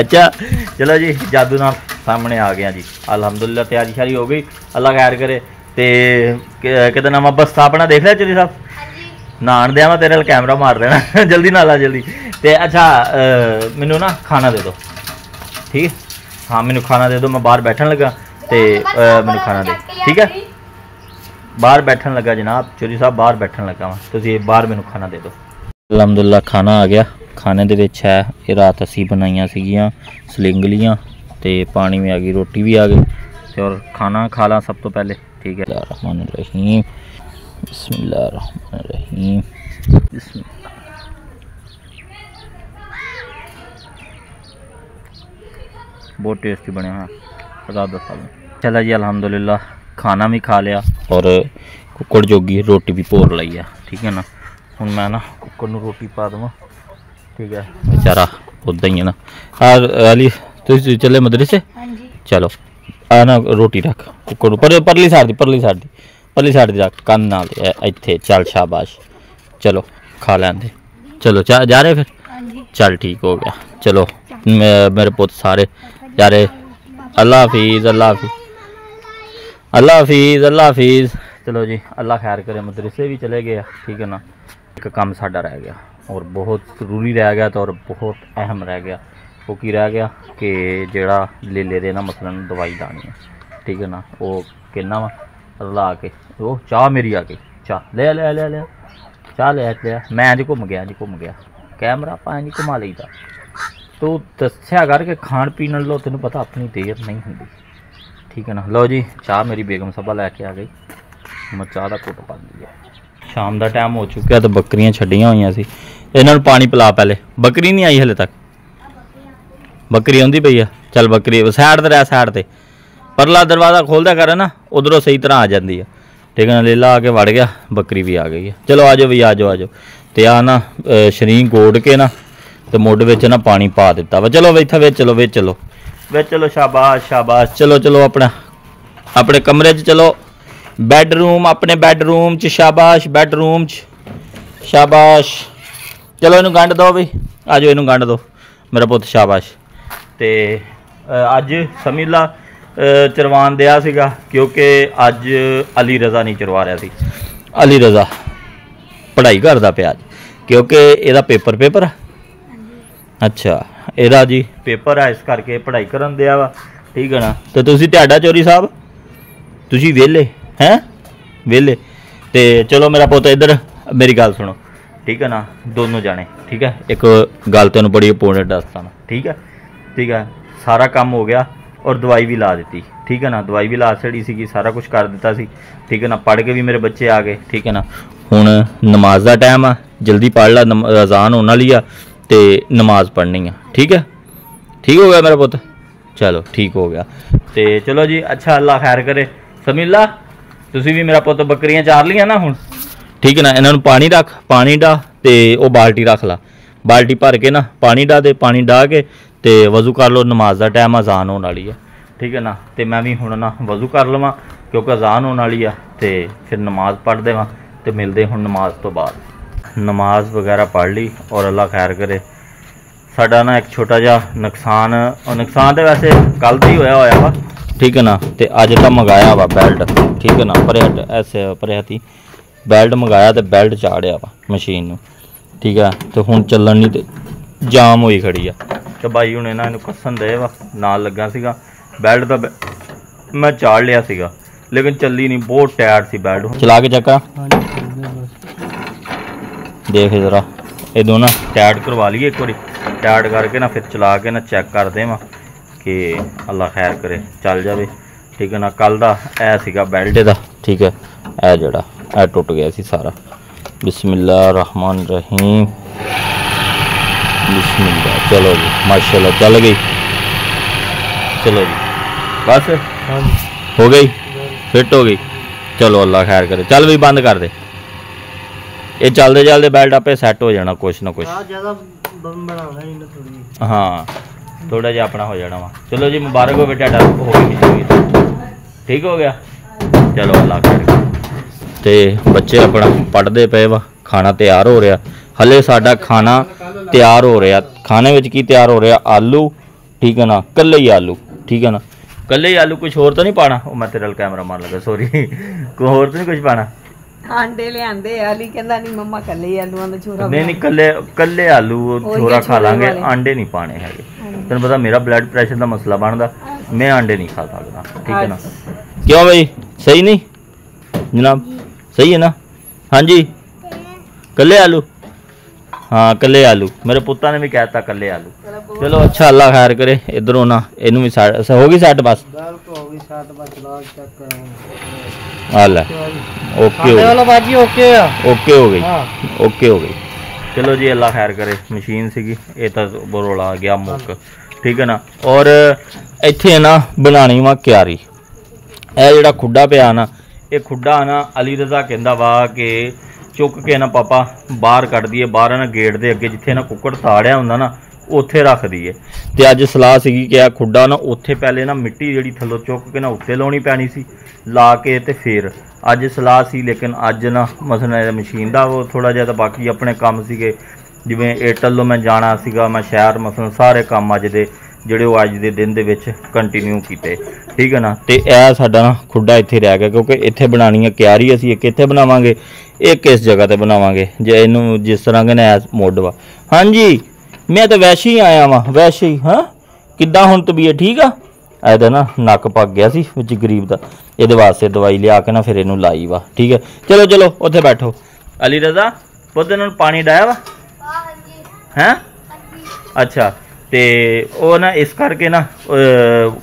ਅੱਛਾ ਚਲੋ ਜੀ ਜਾਦੂ ਨਾਲ ਸਾਹਮਣੇ ਆ ਗਿਆ ਜੀ। ਅਲਹਮਦੁਲਿਲਾ ਤਿਆਰੀ ਸ਼ਾਰੀ ਹੋ ਗਈ। ਅੱਲਾ ਖੈਰ ਕਰੇ। ਤੇ ਕਿ- ਕਿਤੇ ਨਾ ਮੈਂ ਬਸਤਾ ਆਪਣਾ ਦੇਖ ਲਿਆ ਚਰੀ ਸਾਹਿਬ? ਨਾਣ ਦਿਆਂ ਮੈਂ ਤੇਰੇ ਨਾਲ ਕੈਮਰਾ ਮਾਰ ਦੇਣਾ ਜਲਦੀ ਨਾਲ ਆ ਜਲਦੀ। ਤੇ ਅੱਛਾ ਅਹ, ਮੈਨੂੰ ਨਾ ਖਾਣਾ ਦੇ ਦਿਓ। ਠੀਕ ਹੈ? ਹਾਂ ਮੈਨੂੰ ਖਾਣਾ ਦੇ ਦਿਓ। ਮੈਂ ਬਾਹਰ ਬੈਠਣ ਲੱਗਾ। ਤੇ ਅਹ, ਮੈਨੂੰ ਖਾਣਾ ਦੇ ਠੀਕ ਹੈ? ਬਾਹਰ ਬੈਠਣ ਲੱਗਾ ਜਨਾਬ। ਚੋਰੀ ਸਾਹਿਬ ਬਾਹਰ ਬੈਠਣ ਲੱਗਾ ਵਾਂ ਤੁਸੀਂ ਬਾਹਰ ਮੈਨੂੰ ਖਾਣਾ ਦੇ ਦਿਓ। ਅਲਹਮਦੁਲਿਲਾ ਖਾਣਾ ਆ ਗਿਆ ਖਾਣੇ ਦੇ ਵਿੱਚ ਹੈ। ਇਹ ਰਾਤ ਅਸੀਂ ਬਣਾਈਆਂ ਸੀਗੀਆਂ ਸਲਿੰਗਲੀਆਂ ਤੇ ਪਾਣੀ ਵੀ ਆ ਗਈ, ਰੋਟੀ ਵੀ ਆ ਗਈ ਤੇ ਔਰ ਖਾਣਾ ਖਾ ਲਾਂ ਸਭ ਤੋਂ ਪਹਿਲੇ। ਠੀਕ ਹੈ। ਰਹਿਮਾਨ ਰਹੀਮ ਬਿਸਮਿਲ੍ਲਾਹ ਰਹਿਮਾਨ ਰਹੀਮ ਬਿਸਮਿਲ੍ਲਾਹ ਬਹੁਤ ਟੇਸਟੀ ਬਣਿਆ ਹੋਇਆ। ਖੁਦਾ ਦਾ ਸਾਲ ਚਲਾ ਜੀ, ਅਲਹਮਦੁਲਿਲਾ, ਖਾਣਾ ਵੀ ਖਾ ਲਿਆ ਔਰ ਕੁੱਕੜ ਜੋਗੀ ਰੋਟੀ ਵੀ ਭੋਰ ਲਈ ਆ। ਠੀਕ ਹੈ ਨਾ? ਹੁਣ ਮੈਂ ਨਾ ਕੁੱਕੜ ਨੂੰ ਰੋਟੀ ਪਾ ਦੇਵਾਂ। ਠੀਕ ਹੈ ਵਿਚਾਰਾ ਉਦਾਂ ਹੀ ਹੈ ਨਾ ਆ ਅਲੀ ਤੁਸੀਂ ਚੱਲੇ ਮਦਰਸੇ ਹਾਂਜੀ ਚਲੋ ਆ ਨਾ ਰੋਟੀ ਰੱਖ ਕੁੱਕੜ ਨੂੰ ਪਰ ਪਰਲੀ ਸਾਈਡ ਦੀ ਪਰਲੀ ਸਾਈਡ ਦੀ ਪਰਲੀ ਸਾਈਡ ਦੀ ਰੱਖ ਕੰਨ ਨਾਲ ਇਹ ਇੱਥੇ ਚੱਲ ਸ਼ਾਬਾਸ਼ ਚਲੋ ਖਾ ਲੈਂਦੇ ਚਲੋ ਚਾ ਜਾ ਰਹੇ ਫਿਰ ਹਾਂਜੀ ਚੱਲ ਠੀਕ ਹੋ ਗਿਆ ਚਲੋ ਮੇ- ਮੇਰੇ ਪੁੱਤ ਸਾਰੇ ਯਾਰੇ ਅੱਲਾ ਹਾਫਿਜ਼ ਅੱਲਾ ਹਾਫਿਜ਼ ਅੱਲਾ ਹਾਫਿਜ਼ ਅੱਲਾ ਹਾਫਿਜ਼ ਚਲੋ ਜੀ ਅੱਲਾ ਖੈਰ ਕਰੇ ਮਦਰਸੇ ਵੀ ਚਲੇ ਗਏ ਆ ਠੀਕ ਹੈ ਨਾ ਇੱਕ ਕੰਮ ਸਾਡਾ ਰਹਿ ਗਿਆ ਔਰ ਬਹੁਤ ਜ਼ਰੂਰੀ ਰਹਿ ਗਿਆ ਤੇ ਔਰ ਬਹੁਤ ਅਹਿਮ ਰਹਿ ਗਿਆ ਉਹ ਕੀ ਰਹਿ ਗਿਆ ਕਿ ਜਿਹੜਾ ਲੇਲੇ ਦੇ ਨਾ ਮਸਲਨ ਦਵਾਈ ਲਾਣੀ ਹੈ ਠੀਕ ਹੈ ਨਾ ਉਹ ਕਿੰਨਾ ਵਾ ਲਾ ਕੇ ਉਹ ਚਾਹ ਮੇਰੀ ਆ ਗਈ ਚਾਹ ਲੈ ਲੈ ਲੈ ਲੈ ਚਾਹ ਲੈ ਲਿਆ ਮੈਂ ਅੱਜ ਘੁੰਮ ਗਿਆ ਜੀ ਘੁੰਮ ਗਿਆ ਕੈਮਰਾ ਆਪਾਂ ਜੀ ਘੁਮਾ ਲਈਦਾ ਤੂੰ ਦੱਸਿਆ ਕਰ ਕਿ ਖਾਣ ਪੀਣ ਨਾਲੋਂ ਤੈਨੂੰ ਪਤਾ ਆਪਣੀ ਦੇਰ ਨਹੀਂ ਹੁੰਦੀ ਠੀਕ ਹੈ ਨਾ ਲਓ ਜੀ ਚਾਹ ਮੇਰੀ ਬੇਗਮ ਸਭਾ ਲੈ ਕੇ ਆ ਗਈ ਮੈਂ ਚਾਹ ਦਾ ਘੁੱਟ ਪਾਉਂਦੀ ਹੈ ਸ਼ਾਮ ਦਾ ਟਾਈਮ ਇਹਨਾਂ ਨੂੰ ਪਾਣੀ ਪਿਲਾ ਪਹਿਲੇ। ਬੱਕਰੀ ਨਹੀਂ ਆਈ ਹਲੇ ਤੱਕ। ਬੱਕਰੀ ਆਉਂਦੀ ਪਈ ਆ। ਚੱਲ ਬੱਕਰੀ ਸਾਈਡ ਤੇ ਰਹਿ ਸਾਈਡ ਤੇ। ਪਰਲਾ ਦਰਵਾਜ਼ਾ ਖੋਲਦਾ ਕਰ ਨਾ ਉਧਰੋਂ ਸਹੀ ਤਰ੍ਹਾਂ ਆ ਜਾਂਦੀ ਆ। ਠੀਕ ਹੈ ਨਾ ਲੇਲਾ ਆ ਕੇ ਵੜ ਗਿਆ ਬੱਕਰੀ ਵੀ ਆ ਗਈ ਆ। ਚਲੋ ਆਜੋ ਵੀ ਆਜੋ ਆਜੋ ਤੇ ਆ ਨਾ ਅ, ਸ਼ਰੀਂ ਗੋੜ ਕੇ ਨਾ ਤੇ ਮੁੱਢ ਵਿੱਚ ਨਾ ਪਾਣੀ ਪਾ ਦਿੱਤਾ ਵਾ। ਚਲੋ ਵੇ ਇੱਥੇ ਵਿੱਚ ਚਲੋ ਵਿੱਚ ਚਲੋ। ਵਿੱਚ ਚਲੋ ਸ਼ਾਬਾਸ਼ ਸ਼ਾਬਾਸ਼। ਚਲੋ ਚਲੋ ਆਪਣਾ ਆਪਣੇ ਕਮਰੇ 'ਚ ਚਲੋ। ਬੈੱਡਰੂਮ ਆਪਣੇ ਬੈੱਡਰੂਮ 'ਚ ਸ਼ਾਬਾਸ਼ ਬੈੱਡਰੂਮ 'ਚ। ਸ਼ਾਬਾਸ਼। ਚਲੋ ਇਹਨੂੰ ਗੰਢ ਦਿਓ ਵੀ। ਆਜੋ ਇਹਨੂੰ ਗੰਢ ਦਿਓ ਮੇਰਾ ਪੁੱਤ ਸ਼ਾਬਾਸ਼। ਤੇ ਅੱਜ ਸਮੀਲਾ ਚਰਵਾਨ ਦਿਆ ਸੀਗਾ ਕਿਉਂਕਿ ਅੱਜ ਅਲੀ ਰਜ਼ਾ ਨਹੀਂ ਚਰਵਾ ਰਿਹਾ ਸੀ। ਅਲੀ ਰਜ਼ਾ ਪੜ੍ਹਾਈ ਕਰਦਾ ਪਿਆ ਅੱਜ ਕਿਉਂਕਿ ਇਹਦਾ ਪੇਪਰ ਪੇਪਰ? ਆ ਅੱਛਾ ਇਹਦਾ ਜੀ ਪੇਪਰ ਆ ਇਸ ਕਰਕੇ ਪੜ੍ਹਾਈ ਕਰਨ ਦਿਆ ਵਾ ਠੀਕ ਹੈ ਨਾ। ਤੇ ਤੁਸੀਂ ਤੁਹਾਡਾ ਚੋਰੀ ਸਾਹਿਬ? ਤੁਸੀਂ ਵਿਹਲੇ ਹੈ? ਵਿਹਲੇ। ਤੇ ਚਲੋ ਮੇਰਾ ਪੁੱਤ ਇੱਧਰ ਮੇਰੀ ਗੱਲ ਸੁਣੋ। ਠੀਕ ਹੈ ਨਾ? ਦੋਨੋਂ ਜਾਣੇ ਠੀਕ ਹੈ ਇੱਕ ਗੱਲ ਤੈਨੂੰ ਬੜੀ ਇੰਪੋਰਟੈਂਟ ਦੱਸਦਾ ਮੈਂ। ਠੀਕ ਹੈ ਠੀਕ ਹੈ ਸਾਰਾ ਕੰਮ ਹੋ ਗਿਆ ਔਰ ਦਵਾਈ ਵੀ ਲਾ ਦਿੱਤੀ ਠੀਕ ਹੈ ਨਾ? ਦਵਾਈ ਵੀ ਲਾ ਛੜੀ ਸੀਗੀ ਸਾਰਾ ਕੁਝ ਕਰ ਦਿੱਤਾ ਸੀ ਠੀਕ ਹੈ ਨਾ? ਪੜ੍ਹ ਕੇ ਵੀ ਮੇਰੇ ਬੱਚੇ ਆ ਗਏ ਠੀਕ ਹੈ ਨਾ? ਹੁਣ ਨਮਾਜ਼ ਦਾ ਟਾਈਮ ਆ ਜਲਦੀ ਪੜ੍ਹ ਲੈ ਨਮ- ਅਜ਼ਾਨ ਹੋਣ ਵਾਲੀ ਆ ਤੇ ਨਮਾਜ਼ ਪੜ੍ਹਨੀ ਆ ਠੀਕ ਹੈ ਠੀਕ ਹੋ ਗਿਆ ਮੇਰਾ ਪੁੱਤ? ਚਲੋ ਠੀਕ ਹੋ ਗਿਆ। ਤੇ ਚਲੋ ਜੀ ਅੱਛਾ ਅੱਲਾ ਖੈਰ ਕਰੇ। ਸਮੀਲਾ ਤੁਸੀਂ ਵੀ ਮੇਰਾ ਪੁੱਤ ਬੱਕਰੀਆਂ ਚਾਰ ਲੀਆਂ ਨਾ ਹੁਣ? ਠੀਕ ਹੈ ਨਾ, ਇਹਨਾਂ ਨੂੰ ਪਾਣੀ ਰੱਖ, ਪਾਣੀ ਡਾ ਤੇ ਉਹ ਬਾਲਟੀ ਰੱਖ ਲਾ। ਬਾਲਟੀ ਭਰ ਕੇ ਨਾ ਪਾਣੀ ਡਾ ਦੇ, ਪਾਣੀ ਡਾ ਕੇ ਤੇ ਵਜ਼ੂ ਕਰ ਲਓ, ਨਮਾਜ਼ ਦਾ ਟਾਈਮ ਅਜ਼ਾਨ ਹੋਣ ਵਾਲੀ ਆ। ਠੀਕ ਹੈ ਨਾ, ਤੇ ਮੈਂ ਵੀ ਹੁਣ ਨਾ ਵਜ਼ੂ ਕਰ ਲਵਾਂ, ਕਿਉਂਕਿ ਅਜ਼ਾਨ ਹੋਣ ਵਾਲੀ ਆ, ਤੇ ਫਿਰ ਨਮਾਜ਼ ਪੜ੍ਹ ਦੇਵਾਂ ਤੇ ਮਿਲਦੇ ਹੁਣ ਨਮਾਜ਼ ਤੋਂ ਬਾਅਦ। ਨਮਾਜ਼ ਵਗੈਰਾ ਪੜ੍ਹ ਲਈ ਔਰ ਅੱਲਾ ਖੈਰ ਕਰੇ। ਸਾਡਾ ਨਾ ਇੱਕ ਛੋਟਾ ਜਿਹਾ ਨੁਕਸਾਨ, ਉਹ ਨੁਕਸਾਨ ਤੇ ਵੈਸੇ ਕੱਲ ਦਾ ਹੀ ਹੋਇਆ ਹੋਇਆ ਵਾ। ਠੀਕ ਹੈ ਨਾ, ਤੇ ਅੱਜ ਤਾਂ ਮੰਗਾਇਆ ਵਾ ਬੈਲਟ। ਠੀਕ ਹੈ ਨਾ ਪਰੇ ਹਟ ਐਸੇ ਪਰੇ ਹਤੀ ਬੈਲਟ ਮੰਗਾਇਆ ਤੇ ਬੈਲਟ ਚਾੜਿਆ ਵਾ ਮਸ਼ੀਨ ਨੂੰ। ਠੀਕ ਹੈ ਤੇ ਹੁਣ ਚੱਲਣ ਨਹੀਂ ਤੇ ਜਾਮ ਹੋਈ ਖੜੀ ਆ। ਤੇ ਬਾਈ ਹੁਣ ਇਹਨਾਂ ਇਹਨੂੰ ਕੱਸਣ ਦੇ ਵਾ ਨਾਲ ਲੱਗਾ ਸੀਗਾ। ਬੈਲਟ ਦਾ ਬੈ- ਮੈਂ ਚਾੜ ਲਿਆ ਸੀਗਾ ਲੇਕਿਨ ਚੱਲੀ ਨਹੀਂ ਬਹੁਤ ਟਾਇਰ ਸੀ ਬੈਲਟ ਚਲਾ ਕੇ ਚੱਕਾ? ਦੇਖ ਜਰਾ ਇਹ ਦੋਨਾਂ ਟਾਇਟ ਕਰਵਾ ਲਈਏ ਇੱਕ ਵਾਰੀ। ਟਾਇਟ ਕਰਕੇ ਨਾ ਫਿਰ ਚਲਾ ਕੇ ਨਾ ਚੈੱਕ ਕਰਦੇ ਵਾਂ ਕਿ ਅੱਲਾ ਖੈਰ ਕਰੇ ਚੱਲ ਜਾਵੇ। ਠੀਕ ਹੈ ਨਾ ਕੱਲ ਦਾ ਇਹ ਸੀਗਾ ਬੈਲਟ। ਦਾ ਠੀਕ ਹੈ ਇਹ ਜਿਹੜਾ। ਇਹ ਟੁੱਟ ਗਿਆ ਸੀ ਸਾਰਾ। ਬਿਸਮਿਲ੍ਲਾ ਰਹਿਮਾਨ ਰਹੀਮ। ਬਿਸਮਿਲ੍ਲਾ ਚਲੋ ਜੀ ਮਾਸ਼ਾਅੱਲਾ ਚੱਲ ਗਈ। ਚਲੋ ਜੀ। ਬਸ? ਹੋ ਗਈ? ਫਿੱਟ ਹੋ ਗਈ। ਚਲੋ ਅੱਲਾ ਖੈਰ ਕਰੇ। ਚੱਲ ਵੀ ਬੰਦ ਕਰ ਦੇ। ਇਹ ਚੱਲਦੇ ਚੱਲਦੇ ਬੈਲਟ ਆਪੇ ਸੈੱਟ ਹੋ ਜਾਣਾ ਕੁਛ ਨਾ ਕੁਛ। ਜ਼ਿਆਦਾ ਬਣਾਉਣਾ ਹੀ ਨਾ ਥੋੜੀ ਹਾਂ। ਥੋੜਾ ਜਿਹਾ ਆਪਣਾ ਹੋ ਜਾਣਾ ਵਾ। ਚਲੋ ਜੀ ਮੁਬਾਰਕ ਹੋਵੇ ਤੁਹਾਡਾ ਹੋ ਗਈ ਮਿਸ਼ਰੀ ਠੀਕ ਹੋ ਗਿਆ? ਚਲੋ ਅੱਲਾ ਖੈਰ ਕਰੇ। ਤੇ ਬੱਚੇ ਆਪਣਾ ਪੜਦੇ ਪਏ ਵਾ ਖਾਣਾ ਤਿਆਰ ਹੋ ਰਿਹਾ। ਹਲੇ ਸਾਡਾ ਖਾਣਾ ਤਿਆਰ ਹੋ ਰਿਹਾ। ਖਾਣੇ ਵਿੱਚ ਕੀ ਤਿਆਰ ਹੋ ਰਿਹਾ? ਆਲੂ ਠੀਕ ਹੈ ਨਾ? ਕੱਲੇ ਹੀ ਆਲੂ ਠੀਕ ਹੈ ਨਾ? ਕੱਲੇ ਹੀ ਆਲੂ ਕੁਝ ਹੋਰ ਤਾਂ ਨਹੀਂ ਪਾਣਾ? ਉਹ ਮੈਂ ਤੇਰੇ ਨਾਲ ਕੈਮਰਾ ਮਾਰ ਲੱਗਾ ਸੌਰੀ ਕੋਈ ਹੋਰ ਤਾਂ ਨਹੀਂ ਕੁਝ ਪਾਣਾ? ਆਂਡੇ ਲਿਆਂਦੇ ਆਲੀ ਕਹਿੰਦਾ ਨਹੀਂ ਮੰਮਾ ਕੱਲੇ ਹੀ ਆਲੂਆਂ ਦਾ ਛੋਰਾ ਨਹੀਂ ਨਹੀਂ ਕੱਲੇ ਕੱਲੇ ਆਲੂ ਉਹੀ ਥੋੜਾ ਆ ਖਾ ਛੋਲੇ ਲਾਂਗੇ। ਵਾਲੇ। ਆਂਡੇ ਨਹੀਂ ਪਾਣੇ ਹੈਗੇ। ਤੈਨੂੰ ਪਤਾ ਮੇਰਾ ਬਲੱਡ ਪ੍ਰੈਸ਼ਰ ਦਾ ਮਸਲਾ ਬਣਦਾ। ਮੈਂ ਆਂਡੇ ਨਹੀਂ ਖਾ ਸਕਦਾ ਠੀਕ ਹੈ ਨਾ? ਕਿਉਂ ਬਈ? ਸਹੀ ਨਹੀਂ? ਜਨਾਬ ਸਹੀ ਹੈ ਨਾ? ਹਾਂਜੀ? ਕੱਲੇ ਆਲੂ? ਹਾਂ ਕੱਲੇ ਆਲੂ। ਮੇਰੇ ਪੁੱਤਾਂ ਨੇ ਵੀ ਕਹਿਤਾ ਕੱਲੇ ਆਲੂ। ਚਲੋ ਅੱਛਾ ਅੱਲਾ ਖੈਰ ਕਰੇ। ਇਧਰੋਂ ਨਾ ਇਹਨੂੰ ਵੀ ਹੋ ਗਈ ਸੈੱਟ ਬਸ? ਦਾਲ ਕੋ ਹੋ ਗਈ ਸਾਟ ਬਸ ਲਾਗ ਤੱਕ ਆ। ਲੈ। ਓਕੇ ਹੋ ਬਾਜੀ ਓਕੇ ਆ। ਓਕੇ ਹੋ ਗਈ। ਹਾਂ। ਓਕੇ ਹੋ ਗਈ। ਚਲੋ ਜੀ ਅੱਲਾ ਖੈਰ ਕਰੇ। ਮਸ਼ੀਨ ਸੀਗੀ। ਇਹ ਤਾਂ ਬਰੋਲਾ ਗਿਆ ਮੁੱਕ। ਠੀਕ ਹੈ ਨਾ? ਔਰ ਇੱਥੇ ਨਾ ਬਣਾਣੀ ਵਾ ਕਿਆਰੀ। ਇਹ ਜਿਹੜਾ ਖੁੱਡਾ ਪਿਆ ਨਾ ਇਹ ਖੁੱਡਾ ਨਾ ਅਲੀ ਰਜ਼ਾ ਕਹਿੰਦਾ ਵਾ ਕਿ ਚੁੱਕ ਕੇ ਨਾ ਪਾਪਾ ਬਾਹਰ ਕੱਢ ਦਈਏ, ਬਾਹਰ ਨਾ ਗੇਟ ਦੇ ਅੱਗੇ ਜਿੱਥੇ ਨਾ ਕੁੱਕੜ ਤਾੜਿਆ ਹੁੰਦਾ ਨਾ, ਉੱਥੇ ਰੱਖ ਦਈਏ। ਤੇ ਅੱਜ ਸਲਾਹ ਸੀਗੀ ਕਿ ਇਹ ਖੁੱਡਾ ਨਾ ਉੱਥੇ ਪਹਿਲੇ ਨਾ ਮਿੱਟੀ ਜਿਹੜੀ ਥੱਲੋਂ ਚੁੱਕ ਕੇ ਨਾ ਉੱਤੇ ਲਾਉਣੀ ਪੈਣੀ ਸੀ, ਲਾ ਕੇ ਤੇ ਫਿਰ। ਅੱਜ ਸਲਾਹ ਸੀ, ਲੇਕਿਨ ਅੱਜ ਨਾ ਮਸਲਾ ਮਸ਼ੀਨ ਦਾ ਉਹ ਥੋੜਾ ਜਿਹਾ ਤਾਂ ਬਾਕੀ ਆਪਣੇ ਕੰਮ ਸੀਗੇ। ਜਿਵੇਂ ਏਅਰਟੈਲ ਤੋਂ ਮੈਂ ਜਾਣਾ ਸੀਗਾ, ਮੈਂ ਸ਼ਹਿਰ ਮਸਲਨ ਸਾਰੇ ਕੰਮ ਅੱਜ ਦੇ ਜਿਹੜੇ ਉਹ ਅੱਜ ਦੇ ਦਿਨ ਦੇ ਵਿੱਚ ਕੰਟੀਨਿਊ ਕੀਤੇ। ਠੀਕ ਹੈ ਨਾ? ਤੇ ਇਹ ਸਾਡਾ ਨਾ ਖੁੱਡਾ ਇੱਥੇ ਰਹਿ ਗਿਆ ਕਿਉਂਕਿ ਇੱਥੇ ਬਣਾਉਣੀ ਹੈ ਕਿਆਰੀ ਅਸੀਂ ਇੱਕ ਇੱਥੇ ਬਣਾਵਾਂਗੇ ਇੱਕ ਇਸ ਜਗ੍ਹਾ ਤੇ ਬਣਾਵਾਂਗੇ ਜੇ ਇਹਨੂੰ ਜਿਸ ਤਰ੍ਹਾਂ ਕਿ ਨਾ ਮੋਡ ਵਾ। ਹਾਂਜੀ ਮੈਂ ਤਾਂ ਵੈਸੇ ਹੀ ਆਇਆ ਵਾਂ ਵੈਸੇ ਹੀ? ਹਾਂ ਕਿੱਦਾਂ ਹੁਣ ਤਬੀਅਤ ਠੀਕ ਆ? ਇਹਦਾ ਨਾ ਨੱਕ ਪੱਕ ਗਿਆ ਸੀ ਵਿੱਚ ਗਰੀਬ ਦਾ। ਇਹਦੇ ਵਾਸਤੇ ਦਵਾਈ ਲਿਆ ਕੇ ਨਾ ਫਿਰ ਇਹਨੂੰ ਲਾਈ ਵਾ ਠੀਕ ਹੈ? ਚਲੋ ਚਲੋ ਉੱਥੇ ਬੈਠੋ। ਅਲੀ ਰਜ਼ਾ ਪੁੱਤ ਨੂੰ ਪਾਣੀ ਡਾਇਆ ਵਾ? ਹੈਂ ਅੱਛਾ। ਤੇ ਉਹ ਨਾ ਇਸ ਕਰਕੇ ਨਾ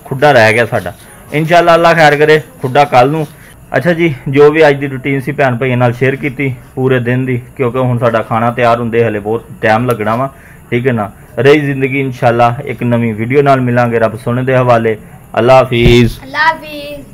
ਖੁੱਡਾ ਰਹਿ ਗਿਆ ਸਾਡਾ। ਇਨਸ਼ਾਅੱਲਾ ਅੱਲਾ ਖੈਰ ਕਰੇ ਖੁੱਡਾ ਕੱਲ ਨੂੰ। ਅੱਛਾ ਜੀ ਜੋ ਵੀ ਅੱਜ ਦੀ ਰੁਟੀਨ ਸੀ ਭੈਣ ਭਾਈਆਂ ਨਾਲ ਸ਼ੇਅਰ ਕੀਤੀ ਪੂਰੇ ਦਿਨ ਦੀ ਕਿਉਂਕਿ ਹੁਣ ਸਾਡਾ ਖਾਣਾ ਤਿਆਰ ਹੁੰਦੇ ਹਲੇ ਬਹੁਤ ਟਾਈਮ ਲੱਗਣਾ ਵਾ ਠੀਕ ਹੈ ਨਾ? ਰਹੀ ਜ਼ਿੰਦਗੀ ਇਨਸ਼ਾਅੱਲਾ ਇੱਕ ਨਵੀਂ ਵੀਡੀਓ ਨਾਲ ਮਿਲਾਂਗੇ ਰੱਬ ਸੁਣਨ ਦੇ ਹਵਾਲੇ। ਅੱਲਾ ਹਾਫੀਜ਼। ਅੱਲਾ ਹਾਫਿਜ਼।